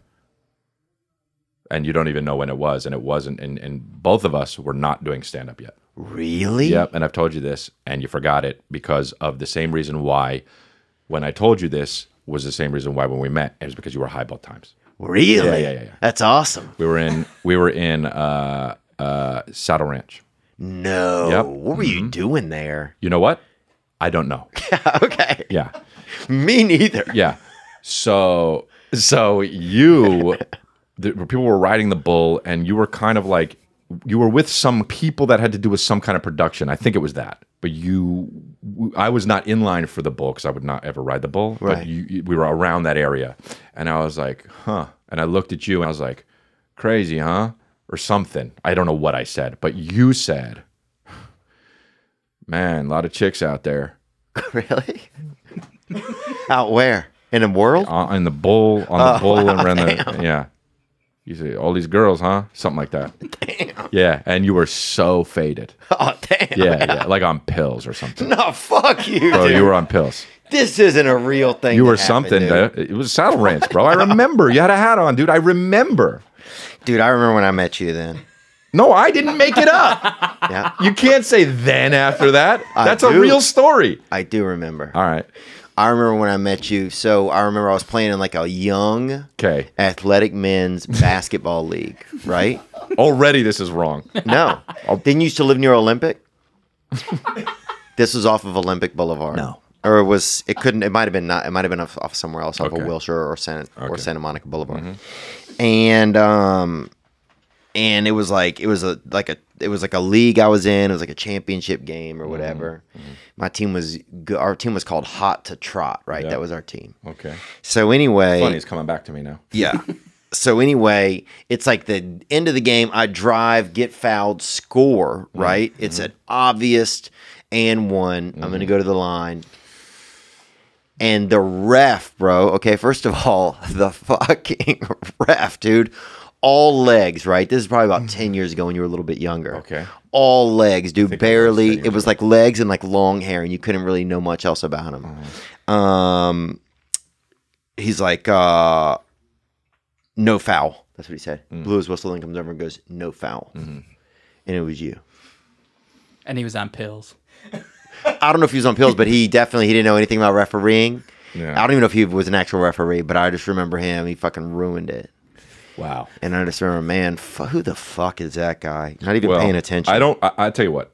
and you don't even know when it was, and it wasn't, and, and both of us were not doing stand up yet.
Really?
Yep, and I've told you this, and you forgot it because of the same reason why, when I told you this, was the same reason why when we met. It was because you were high both times.
Really?
Yeah, yeah, yeah, yeah.
That's awesome.
We were in, we were in uh, uh, Saddle Ranch.
No.
Yep.
What were you doing there?
You know what? I don't know.
okay.
Yeah.
Me neither.
Yeah. So so you the, people were riding the bull and you were kind of like you were with some people that had to do with some kind of production. I think it was that. But you I was not in line for the bull cuz I would not ever ride the bull,
Right.
but you, you- we were around that area. And I was like, "Huh." And I looked at you and I was like, "Crazy, huh?" or something. I don't know what I said, but you said, "Man, a lot of chicks out there."
really? Out where? In the world?
on, in the bull on the
Oh,
bull
wow,
and around the yeah. You say all these girls, huh? Something like that.
Damn.
Yeah, and you were so faded.
Oh, damn.
Yeah, yeah, like on pills or something.
No, fuck you,
Bro,
dude.
you were on pills.
this isn't a real thing.
You were something.
dude.
uh, it was Saddle Ranch, bro. I remember. You had a hat on, dude. I remember.
Dude, I remember when I met you then.
No, I didn't make it up.
Yeah,
You can't say then after that. That's a real story.
I do remember.
All right.
I remember when I met you. So I remember I was playing in like a young
Okay.
athletic men's basketball league, right?
Already this is wrong.
No. Didn't you used to live near Olympic? this was off of Olympic Boulevard.
No.
Or it was it couldn't it might have been not it might have been off, off somewhere else, off
Okay.
of Wilshire or Santa or
Okay. Mm-hmm.
Santa Monica Boulevard. And um and it was like it was a like a it was like a league I was in, it was like a championship game
Mm-hmm.
or whatever. Mm-hmm. My team was our team was called Hot to Trot, right?
Yeah.
That was our team.
Okay.
So anyway,
Funny, it's coming back to me now.
yeah. so anyway, it's like the end of the game. I drive, get fouled, score. Mm-hmm. Right? It's mm-hmm. an obvious and one. I'm gonna go to the line. And the ref, bro. Okay, first of all, the fucking ref, dude. All legs, right? This is probably about ten years ago when you were a little bit younger.
Okay.
All legs, dude.
think was 10
Barely. It was like legs and like long hair, and you couldn't really know much else about him. Um, he's like, uh, no foul. That's what he said.
Mm.
Blew his whistle and comes over and goes, no foul.
Mm-hmm.
And it was you.
and he was on pills.
I don't know if he was on pills, but he definitely he didn't know anything about refereeing.
Yeah.
I don't even know if he was an actual referee, but I just remember him. He fucking ruined it.
Wow.
And I just remember, man, who the fuck is that guy? Not even
Well,
paying attention.
I don't. I, I tell you what.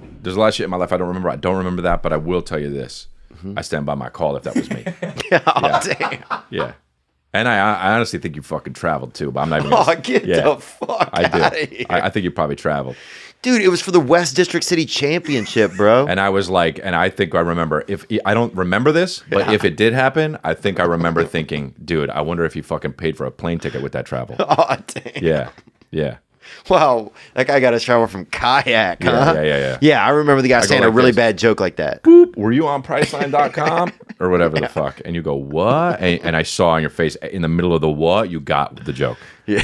There's a lot of shit in my life I don't remember. I don't remember that, but I will tell you this.
Mm-hmm.
I stand by my call if that was me.
oh, damn.
yeah. And I, I honestly think you fucking traveled too, but I'm not even. Gonna,
Oh, get
yeah,
the fuck
I do.
out of here.
I, I think you probably traveled.
Dude, it was for the West District City Championship, bro.
And I was like, and I think I remember if I don't remember this, but if it did happen, I think I remember thinking, dude, I wonder if he fucking paid for a plane ticket with that travel.
oh, damn.
Yeah, yeah.
Wow, that guy got a shower from kayak,
Yeah,
huh?
yeah, yeah, yeah.
Yeah, I remember the guy
go
saying a really
this.
bad joke like that.
Boop, were you on Priceline.com or whatever the fuck? And you go, what? And, and I saw on your face in the middle of the what, you got the joke.
Yeah,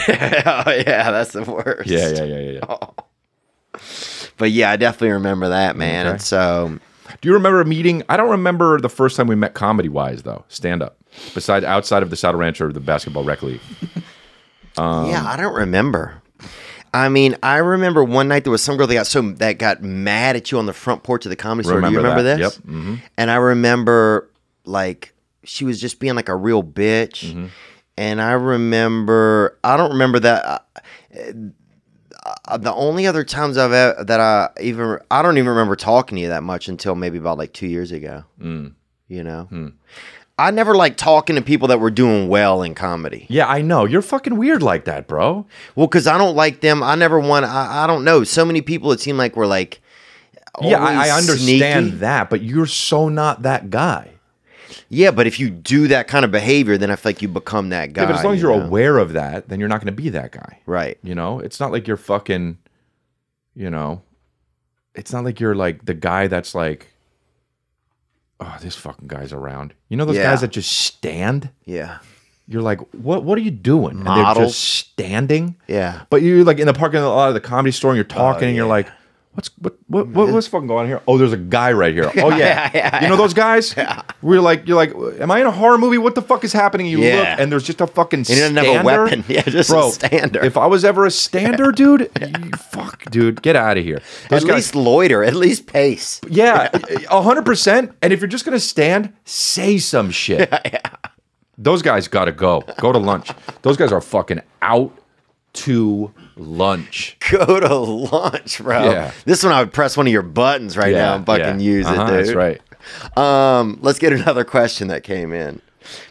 oh, yeah, that's the worst.
Yeah, yeah, yeah, yeah. yeah. Oh.
But yeah, I definitely remember that, man.
Okay.
And so,
Do you remember a meeting? I don't remember the first time we met comedy wise though. Stand up. Besides outside of the Saddle Ranch or the basketball rec league. Um,
yeah, I don't remember. I mean, I remember one night there was some girl that got so that got mad at you on the front porch of the comedy store. Do you
Remember that.
this?
Yep. Mhm.
And I remember like she was just being like a real bitch.
Mm-hmm.
And I remember, I don't remember that. I, uh, the only other times I've e- that I even I don't even remember talking to you that much until maybe about like two years ago.
Mm.
You know,
Hmm.
I never like talking to people that were doing well in comedy.
Yeah, I know. You're fucking weird like that, bro.
Well, because I don't like them. I never want. I, I don't know. So many people. It seemed like were like.
yeah, I, I understand
sneaky.
that, but you're so not that guy.
Yeah, but if you do that kind of behavior, then I feel like you become that guy.
Yeah, but as long as
you
you're
know?
aware of that, then you're not going to be that guy.
right?
You know, it's not like you're fucking, you know, it's not like you're like the guy that's like, oh, this fucking guy's around. You know those
Yeah.
guys that just stand?
Yeah,
You're like, what? What are you doing? And they're
Models.
just standing.
yeah.
But you're like in the parking lot of the comedy store and you're talking and you're like, what's what, what, what what's fucking going on here? Oh, there's a guy right here. Oh yeah,
yeah,
you know those guys? Yeah. We're like, you're like, am I in a horror movie? What the fuck is happening? You
Yeah.
look and there's just a fucking
he doesn't have a weapon. Yeah, just a
Bro,
stander.
If I was ever a stander, dude, you, fuck, dude, get out of here. Those
At
guys,
least loiter. At least pace.
yeah, a hundred percent. And if you're just gonna stand, say some shit. Those guys gotta go. Go to lunch. Those guys are fucking out to lunch.
Go to lunch, bro.
Yeah.
This one I would press one of your buttons right now and fucking use
Uh-huh,
it, dude.
That's right.
Um, let's get another question that came in.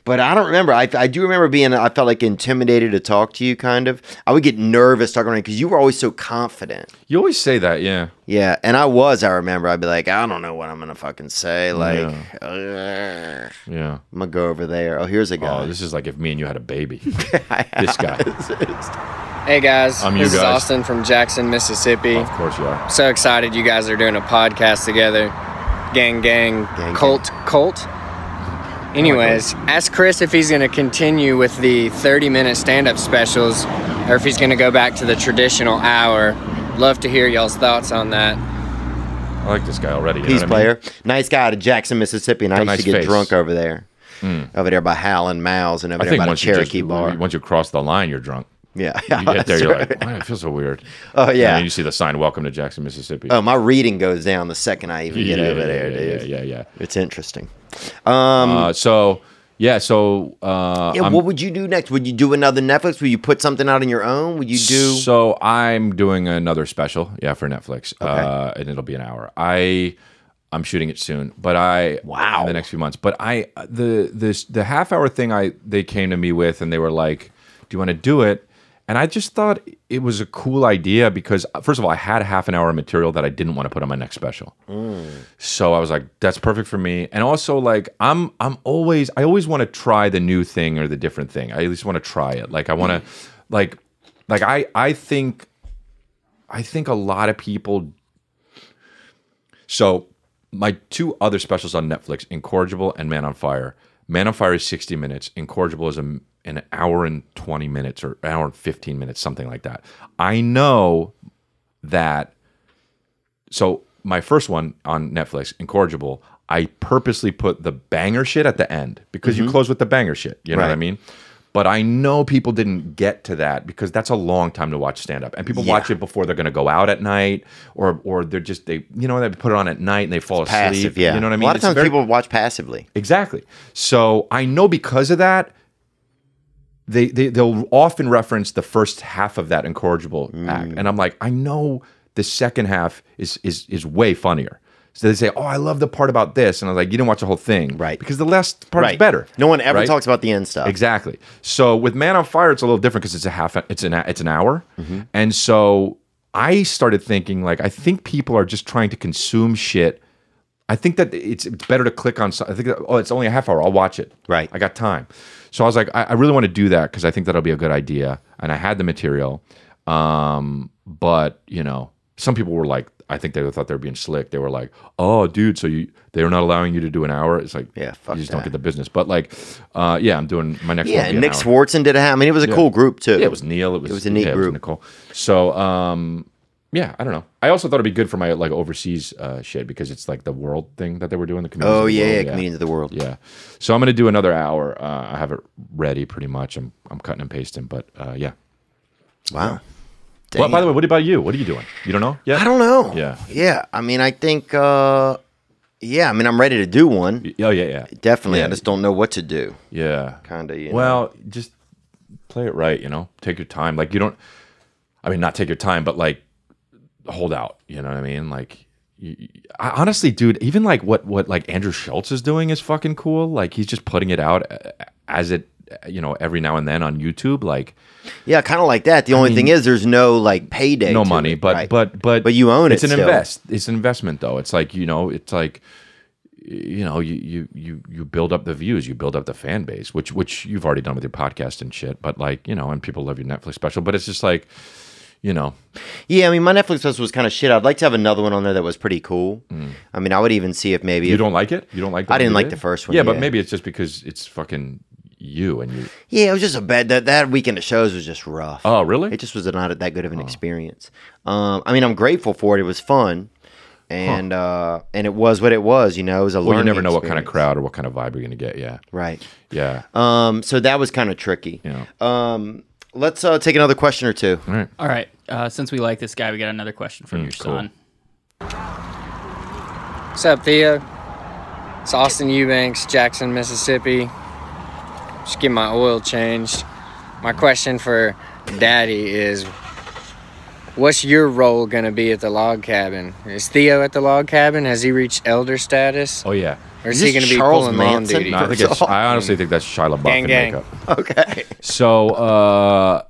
But I don't remember. I, I do remember being. I felt like intimidated to talk to you. Kind of. I would get nervous talking to you because you were always so confident.
You always say that, yeah.
Yeah, and I was. I remember. I'd be like, I don't know what I'm gonna fucking say. Like, "Ugh,
Yeah.
I'm gonna go over there. Oh, here's a guy.
Oh, this is like if me and you had a baby. this guy.
Hey guys,
I'm you
this is
guys.
Austin from Jackson, Mississippi.
Of course you are.
So excited you guys are doing a podcast together. Gang, gang,
Gang,
cult, cult. Anyways, ask Chris if he's going to continue with the 30 minute stand up specials or if he's going to go back to the traditional hour. Love to hear y'all's thoughts on that.
I like this guy already. You know
Peace
what I mean?
player. Nice guy out of Jackson, Mississippi, and I used
nice
to get
face.
Drunk over there. Hmm. Over there by Hal and Mal's and over
I
there
think
by the
once you,
Cherokee
just,
bar.
once you cross the line, you're drunk.
Yeah.
You get there, you're
That's
like,
right.
why do I feel so weird?
Oh, yeah.
And then you see the sign, "Welcome to Jackson, Mississippi."
Oh, my reading goes down the second I even
yeah,
get over
yeah,
there,
yeah,
dude.
yeah, yeah, yeah.
It's interesting. Um,
Uh, so yeah, so uh,
yeah,
I'm-
what would you do next? Would you do another Netflix? Would you put something out on your own? Would you do?
So I'm doing another special, yeah, for Netflix, uh, and it'll be an hour. I I'm shooting it soon, but I
Wow.
in the next few months. But I the this the half hour thing I they came to me with, and they were like, "Do you want to do it?" And I just thought it was a cool idea because uh, first of all, I had half an hour of material that I didn't want to put on my next special. Mm. So I was like, that's perfect for me. And also like I'm I'm always I always want to try the new thing or the different thing. I at least want to try it. Like I want to mm. like like I I think I think a lot of people so my two other specials on Netflix, Incorrigible and Man on Fire. Man on Fire is 60 minutes. Incorrigible is a, an hour and 20 minutes or an hour and 15 minutes, something like that. I know that. So my first one on Netflix, Incorrigible, I purposely put the banger shit at the end because you mm-hmm. close with the banger shit. You know what I mean? But I know people didn't get to that because that's a long time to watch stand up. And people watch it before they're going to go out at night or or they're just they you know they put it on at night and they fall asleep.
passive, yeah.
You know what I mean?
A lot of
It's
times
very-
people watch passively.
Exactly. So I know because of that, they, they they'll often reference the first half of that incorrigible
Mm.
act, and I'm like, I know the second half is is is way funnier. So they say, "Oh, I love the part about this," and I was like, "You didn't watch the whole thing,
Right.
Because the last part's
Right.
better.
No one ever
right?
talks about the end stuff.
Exactly. So with Man on Fire, it's a little different because it's a half. It's an it's an hour,
Mm-hmm.
and so I started thinking like I think people are just trying to consume shit. I think that it's, it's better to click on. I think that, oh, it's only a half hour. I'll watch it.
Right.
I got time. So I was like, I, I really want to do that because I think that'll be a good idea, and I had the material. Um, but you know, some people were like, I think they thought they were being slick. They were like, "Oh, dude, so you they're not allowing you to do an hour?" It's like,
Yeah, fuck
you just
that.
don't get the business. But like, uh, yeah, I'm doing my next. one
Yeah,
will be an
Nick. Swardson did it. I mean, it was a cool group too.
Yeah, it was Neil. It was,
It was a neat
yeah,
group.
Nicole. So, um, yeah, I don't know. I also thought it'd be good for my like overseas uh, shit because it's like the world thing that they were doing. The comedians
Oh
the
yeah,
world,
yeah, comedians of the world.
Yeah. So I'm gonna do another hour. Uh, I have it ready pretty much. I'm I'm cutting and pasting, but uh, yeah.
Wow.
Well, by the way, what about you? What are you doing? You don't know? Yeah.
I don't know.
Yeah.
Yeah. I mean, I think. uh Yeah. I mean, I'm ready to do one.
Oh yeah, yeah,
Definitely.
Yeah.
I just don't know what to do.
yeah.
Kind of. You know.
Well, just play it right. You know, take your time. Like you don't. I mean, not take your time, but like hold out. You know what I mean? Like, I, honestly, dude, even like what what like Andrew Schulz is doing is fucking cool. Like he's just putting it out uh, as it, you know, every now and then on YouTube. Like
Yeah, kind of like that. The only thing is, there's no like payday.
no money,
it,
but
right?
but but
But you own
it's
it
an
still.
invest. It's an investment though. It's like you know, it's like you know, you you you you build up the views, you build up the fan base, which which you've already done with your podcast and shit. But like you know, and people love your Netflix special. But it's just like you know,
yeah, I mean, my Netflix special was kind of shit. I'd like to have another one on there that was pretty cool. I mean, I would even see if maybe
Mm. you
if-
don't like it. You don't like. The
I didn't like
did?
the first one,
Yeah, but
yeah.
maybe it's just because it's fucking you and you.
Yeah, it was just a bad that that weekend of shows was just rough.
Oh, really?
It just was not that good of an experience. Um, I mean, I'm grateful for it. It was fun, and uh, and it was what it was. You know, it was a
Well, you never know what kind of crowd or what kind of vibe you're gonna get. Yeah,
Right.
yeah.
Um, so that was kind of tricky.
Yeah.
Um, let's uh, take another question or two.
All right.
All right. Uh, since we like this guy, we got another question from your
cool.
son.
What's up, Theo? It's Austin Eubanks, Jackson, Mississippi. Just get my oil changed. My question for Daddy is What's your role gonna be at the log cabin? Is Theo at the log cabin? Has he reached elder status?
Oh yeah.
Or is,
Is
he gonna be
Charles Manson?
No, I think I honestly think that's Shia LaBeouf
Gang,
in
gang.
makeup.
Okay.
So, uh,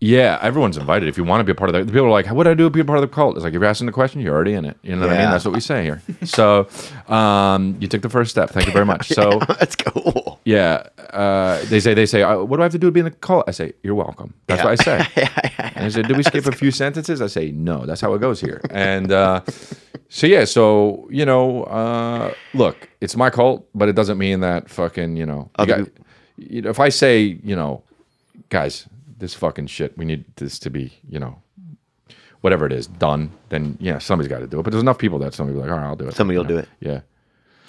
yeah, everyone's invited. If you want to be a part of the people are like, what do I do to be a part of the cult? It's like if you're asking the question, you're already in it. You know what I mean?
Yeah.
That's what we say here. So, um, you took the first step. Thank you very much. So,
That's cool.
yeah, uh, they say they say, uh, what do I have to do to be in the cult? I say, you're welcome. That's what I say. And they say, did we skip a few sentences? I say, no. That's how it goes here. And uh, so yeah, so you know, uh, look, it's my cult, but it doesn't mean that fucking you know, you got, you know, if I say you know, guys, this fucking shit, we need this to be you know, whatever it is, done. Then yeah, somebody's got to do it. But there's enough people that somebody will be like, all right, I'll do it.
Somebody
you
will do it.
Yeah.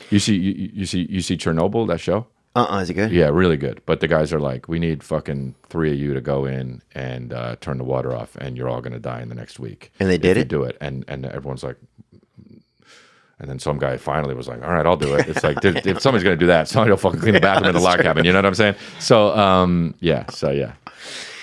You see, you, you see, you see Chernobyl, that show.
Uh uh is it good?
Yeah, really good. But the guys are like, we need fucking three of you to go in and uh, turn the water off, and you're all gonna die in the next week.
And they did it?
Do it, and and everyone's like, and then some guy finally was like, all right, I'll do it. It's like if somebody's gonna do that, somebody will fucking clean the bathroom in the log cabin. You know what I'm saying? So um, yeah, so yeah,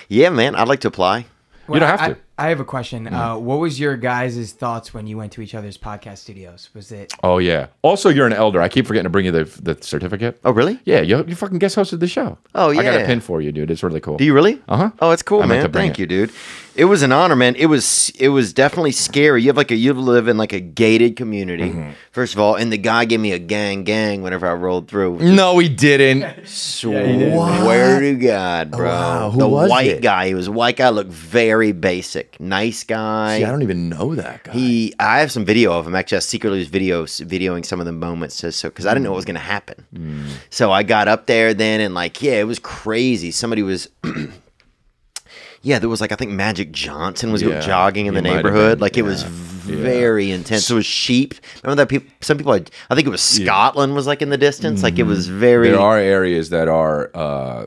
Yeah, man. I'd like to apply.
you don't have
I,
to.
I have a question. Uh, what was your guys' thoughts when you went to each other's podcast studios? Was it
Oh yeah. Also, you're an elder. I keep forgetting to bring you the the certificate.
Oh, really?
Yeah, you, you fucking guest hosted the show.
Oh, yeah.
I got a pin for you, dude. It's really cool.
Do you really?
Uh-huh.
Oh, it's cool,
I meant
man.
to bring
Thank
it.
you, dude. It was an honor, man. It was it was definitely scary. You have like a you live in like a gated community.
Mm-hmm.
First of all, and the guy gave me a gang gang whenever I rolled through.
No, he didn't.
Swear to God, bro.
wow. Who
the
was
white
it?
guy. He was a white guy. Looked very basic. Nice guy.
See, I don't even know that guy.
He, I have some video of him. Actually, I secretly was videos videoing some of the moments, so so because I didn't know what was going to happen.
Mm.
So I got up there then, and like, yeah, it was crazy. Somebody was, yeah, there was like I think Magic Johnson was
Yeah,
jogging in the neighborhood.
been,
like it was
yeah,
very intense. it was sheep. Remember that people? Some people, had, I think it was Scotland was like in the distance. Like it was very.
Mm-hmm. There are areas that are uh,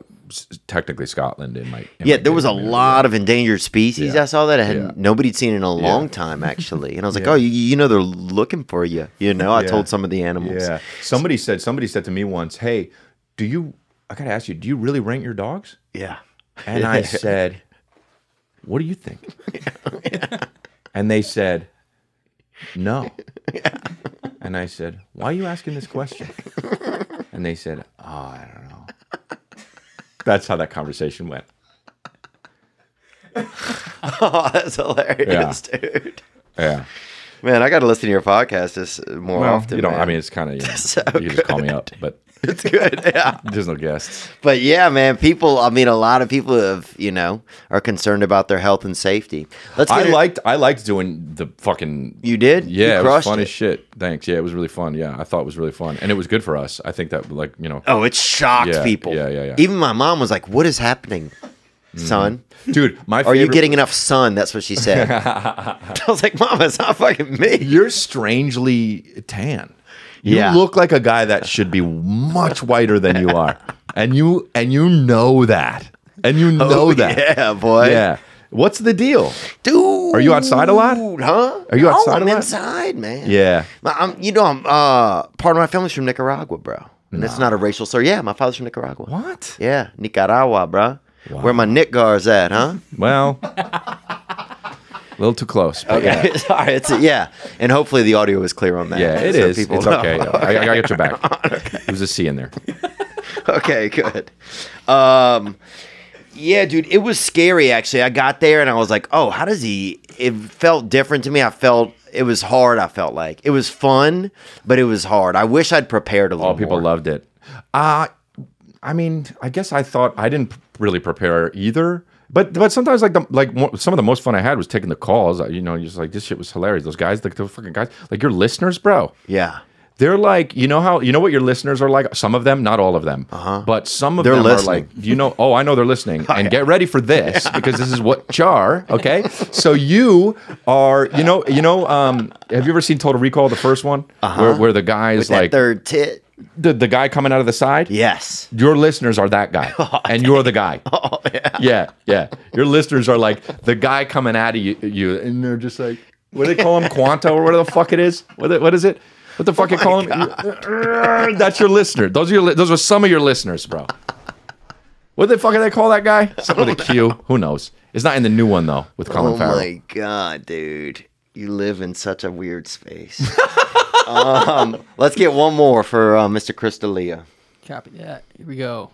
technically Scotland in my. in
Yeah,
my
there was a lot of endangered species.
Yeah.
I saw that I had
Yeah.
nobody'd seen in a long time actually, and I was like, "Oh, you, you know, they're looking for you." You know, I told some of the animals.
Yeah. Somebody said. Somebody said to me once, "Hey, do you? I gotta ask you. Do you really rank your dogs?"
yeah.
And I said, "What do you think?" And they said, "No." And I said, "Why are you asking this question?" And they said, "Oh, I don't know." That's how that conversation went.
Oh, that's hilarious, dude.
Yeah.
Man, I got to listen to your podcast this more
Well,
often.
you know,
man.
I mean, it's kind of you, know,
So
you just call me up, but
it's good. Yeah.
there's no guests.
But yeah, man, people. I mean, a lot of people have, you know, are concerned about their health and safety. Let's.
I
it-
liked I liked doing the fucking
You did? You
Yeah, it was fun
it.
as shit. Thanks. Yeah, it was really fun. Yeah, I thought it was really fun, and it was good for us. I think that like you know,
Oh, it shocked
Yeah,
people.
yeah, yeah, yeah.
Even my mom was like, "What is happening, mm-hmm. son?
dude, my
Are you getting enough sun?" That's what she said. I was like, "Mom, it's not fucking me."
You're strangely tan. You
Yeah.
look like a guy that should be much whiter than you are, and you and you know that, and you know
Oh,
that.
Yeah, boy.
Yeah. What's the deal?
Dude.
Are you outside a lot?
Huh?
Are you
No,
outside
I'm
lot?
inside, man.
Yeah.
I'm, you know, I'm uh, part of my family's from Nicaragua, bro. And that's not a racial slur. Yeah, my father's from Nicaragua.
What?
Yeah, Nicaragua, bro. Where my Nick Gar's at, huh?
Well, A little too close. But yeah.
Sorry. It's yeah, and hopefully the audio is clear on that.
Yeah, it
so
is.
people
It's
know.
okay. I, I got your back. It was a C in there.
okay, good. Um, yeah, dude, it was scary. Actually, I got there and I was like, "Oh, how does he?" It felt different to me. I felt it was hard. I felt like it was fun, but it was hard. I wish I'd prepared a little.
All people
more.
loved it. Uh I mean, I guess I thought I didn't really prepare either. But but sometimes like the like some of the most fun I had was taking the calls. You know, just like this shit was hilarious. Those guys, like the fucking guys, like your listeners, bro.
Yeah,
They're like, you know how you know what your listeners are like. Some of them, not all of them, uh-huh. but some of
They're
them
listening.
are like, you know, oh, I know they're listening, and get ready for this because this is what char. Okay, so you are, you know, you know, um, have you ever seen Total Recall, the first one, where, where the guys
with
like
third tit.
The, the guy coming out of the side?
Yes.
Your listeners are that guy, oh, and you're the guy.
Oh yeah.
Yeah, yeah. Your listeners are like the guy coming out of you, you and they're just like, what do they call him? Kuato or whatever the fuck it is? What, what is it? What the oh fuck you call him? That's your listener. Those are your. li- Those are some of your listeners, bro. What the fuck do they call that guy? Something with a Q. Who knows? It's not in the new one though with Colin
Oh
Farrell.
my god, dude. You live in such a weird space. Um, let's get one more for uh, Mr. Chris D'Elia.
Copy that. Here we go.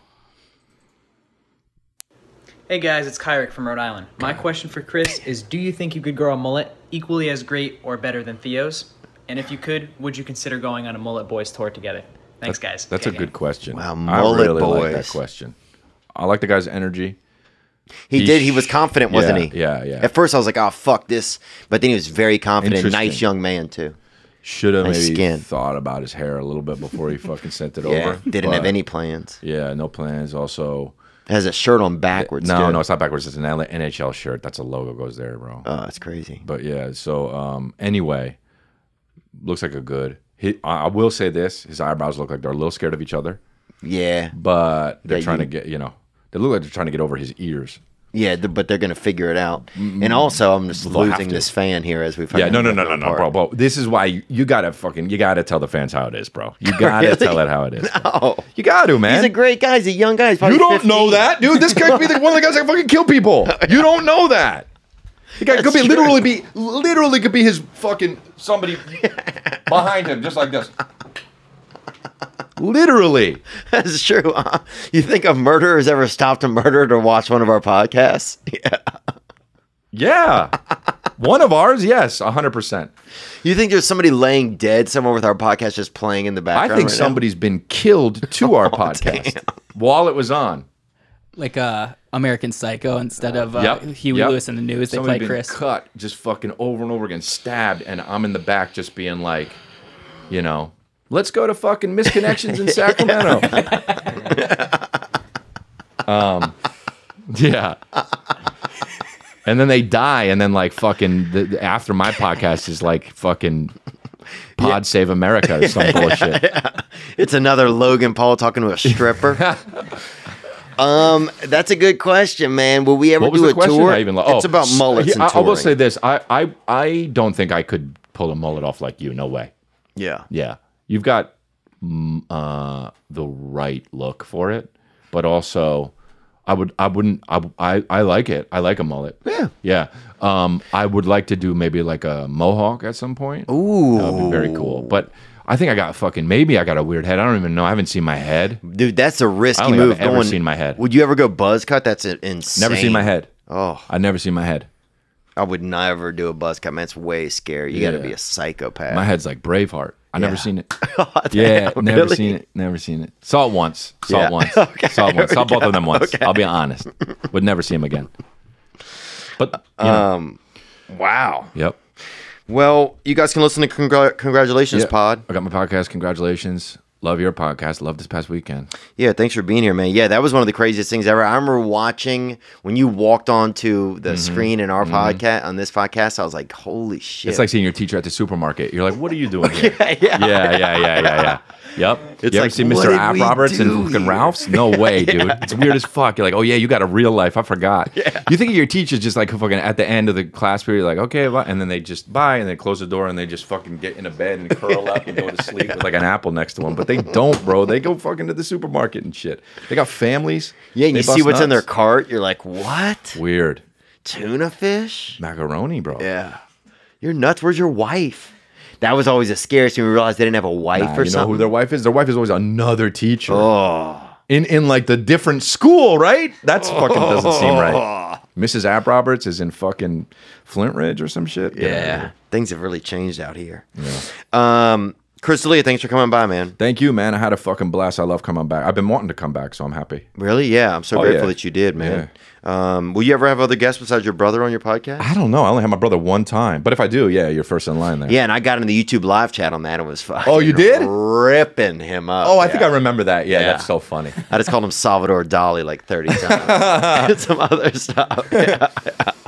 Hey guys, it's Kyrick from Rhode Island. My question for Chris is Do you think you could grow a mullet equally as great or better than Theo's? And if you could, would you consider going on a Mullet Boys tour together? Thanks, guys.
That's a
Gang,
good question.
Wow, mullet
I
mullet
really like that question. I like the guy's energy.
He,
He
did. He was confident, wasn't
yeah,
he?
yeah, yeah.
At first, I was like, "Oh fuck this," but then he was very confident. Nice
Interesting.
young man too.
Should have
Nice
maybe
skin.
thought about his hair a little bit before he fucking sent it
Yeah,
over.
didn't have any plans.
Yeah, no plans. Also,
Has a shirt on backwards.
no,
too.
no, it's not backwards. It's an NHL shirt. That's a logo goes there, bro.
Oh, that's crazy.
But yeah, so um, anyway, looks like a good. He, I I will say this: his eyebrows look like they're a little scared of each other,
Yeah,
but they're trying
you-
to get you know they look like they're trying to get over his ears.
Yeah, th- but they're gonna figure it out. Mm-hmm. And also, I'm just
They'll have
losing
to.
this fan here as we.
Yeah, no, no, no, no, no, bro, bro. This is why you, you gotta fucking you gotta tell the fans how it is, bro. You gotta
Really?
tell it how it is.
Oh,
You got to, man.
he's a great guy. He's a young guy. He's probably
You don't
15.
know that, dude. This guy could be the, one of the guys that fucking kill people. You don't know that. The guy could be
That's
literally be literally could be his fucking somebody behind him, just like this. Literally.
That's true. huh? You think a murderer has ever stopped a murderer to watch one of our podcasts? Yeah.
Yeah. One of ours, yes, hundred percent.
You think there's somebody laying dead somewhere with our podcast just playing in the background?
I think
right now?
somebody's been killed to our podcast while it was on.
Like uh, American Psycho instead of uh,
Yep.
Huey
Yep.
Lewis in the news, they
Somebody
play
been
Chris.
cut just fucking over and over again, stabbed, and I'm in the back just being like, you know, let's go to fucking misconnections in Sacramento. um, yeah. And then they die, and then like fucking the, the- after my podcast is like fucking Pod Save America or some bullshit.
It's another Logan Paul talking to a stripper. um, that's a good question, man. Will we ever
What was
do
the
a
question?
tour?
I even lo-
it's
oh,
about mullets
yeah,
and
I, I
touring.
will say this: I, I I don't think I could pull a mullet off like you. No way.
yeah.
Yeah, you've got mm, uh, the right look for it, but also, I would, I wouldn't, I, I, I like it. I like a mullet.
Yeah.
yeah. Um, I would like to do maybe like a mohawk at some point.
Ooh,
that would be very cool. But I think I got fucking maybe I got a weird head. I don't even know. I haven't seen my head.
dude, that's a risky
I don't think I've
move.
ever
going,
seen my head.
Would you ever go buzz cut? That's in- insane.
Never seen my head.
Oh,
I never seen my head.
I would never do a buzz cut, man. It's way scary. You got to be a psychopath.
My head's like Braveheart. I never
Yeah.
seen it.
God
Yeah,
damn,
never
really?
seen it. Never seen it. Saw it once. Saw
Yeah.
it once.
Okay,
Saw it once. Saw both
go.
of them once.
Okay.
I'll be honest. Would never see him again. But you know,
Um, wow.
yep.
Well, you guys can listen to congr- congratulations pod.
I got my podcast. Congratulations. Love your podcast. Love this past weekend.
Yeah, thanks for being here, man. Yeah, that was one of the craziest things ever. I remember watching when you walked onto the mm-hmm. screen in our mm-hmm. podcast on this podcast. I was like, "Holy shit!"
It's like seeing your teacher at the supermarket. You're like, what are you doing here?
yeah,
yeah, yeah, yeah, yeah, yeah. Yep.
It's
you ever
like,
see
what
Mr. App Roberts and fucking? Ralph's? No way, dude. It's weird as fuck. You're like, oh yeah, you got a real life. I forgot. You think of your teachers just like fucking at the end of the class period, like, okay, bye. and then they just bye and they close the door and they just fucking get in a bed and curl up and go to sleep with like an apple next to them. But they don't, bro. They go fucking to the supermarket and shit. They got families.
yeah, and you see what's in their cart. You're like, "What?"
Weird.
Tuna fish?
Macaroni, bro.
Yeah. You're nuts. Where's your wife? That was always the scariest when we realized they didn't have a wife
Nah,
or
you know
something.
who their wife is? Their wife is always another teacher.
oh.
In in like the different school, right? That's fucking doesn't seem right. Mrs. App Roberts is in fucking Flint Ridge or some shit. Outta
Yeah. Things have really changed out here. Um, Chris D'Elia, thanks for coming by, man.
Thank you, man. I had a fucking blast. I love coming back. I've been wanting to come back, so I'm happy.
Really? Yeah. I'm so
Oh,
grateful
yeah.
that you did, man. Um, will you ever have other guests besides your brother on your podcast?
I don't know. I only had my brother one time, but if I do, yeah, you're first in line there.
Yeah, and I got in the YouTube live chat on that and was fucking
Oh, you did?
ripping him up.
Oh, I think I remember that. Yeah,
Yeah.
that's so funny.
I just called him Salvador Dali like 30 times. and some other stuff.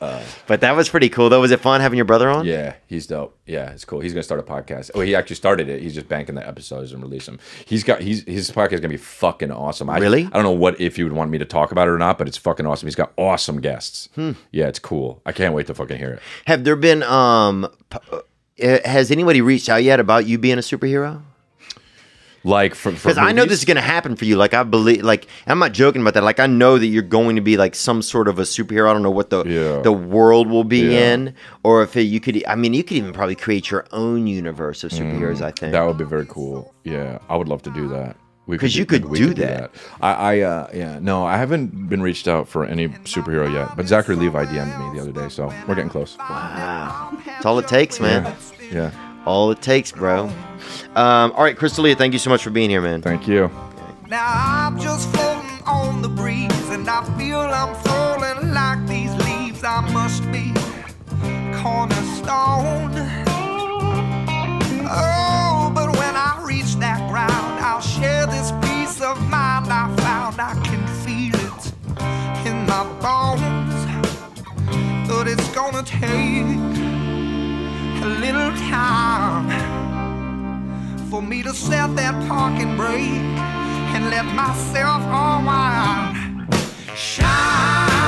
But that was pretty cool, though. Was it fun having your brother on?
Yeah, he's dope. Yeah, it's cool. He's gonna start a podcast. Oh, he actually started it. He's just banking the episodes and release them. He's got he's his podcast is gonna be fucking awesome. I,
Really?
I don't know what if you would want me to talk about it or not, but it's fucking awesome. He's got awesome guests.
Hmm.
Yeah, it's cool. I can't wait to fucking hear it.
Have there been, um, uh, has anybody reached out yet about you being a superhero?
Like for
Because I know this is going to happen for you. Like I believe, like I'm not joking about that. Like I know that you're going to be like some sort of a superhero. I don't know what the
Yeah.
the world will be
Yeah.
in, or if it, you could. I mean, you could even probably create your own universe of superheroes. I think.
Mm, That would be very cool. Yeah, I would love to do that.
Because you
we-
could
we
do that.
I, I, uh, yeah, no, I haven't been reached out for any superhero yet. But Zachary Levi DM'd me the other day, so we're getting close.
wow, that's all it takes, man.
Yeah,
All it takes, bro. Um, all right, Chris D'Elia, thank you so much for being here, man.
thank you.
Now I'm just floating on the breeze, and I feel I'm falling like these leaves. I must be cornerstone. Oh, but when I reach that ground, I'll share this peace of mind I found. I can feel it in my bones, but it's gonna take a little time for me to set that parking brake and let myself unwind. Shine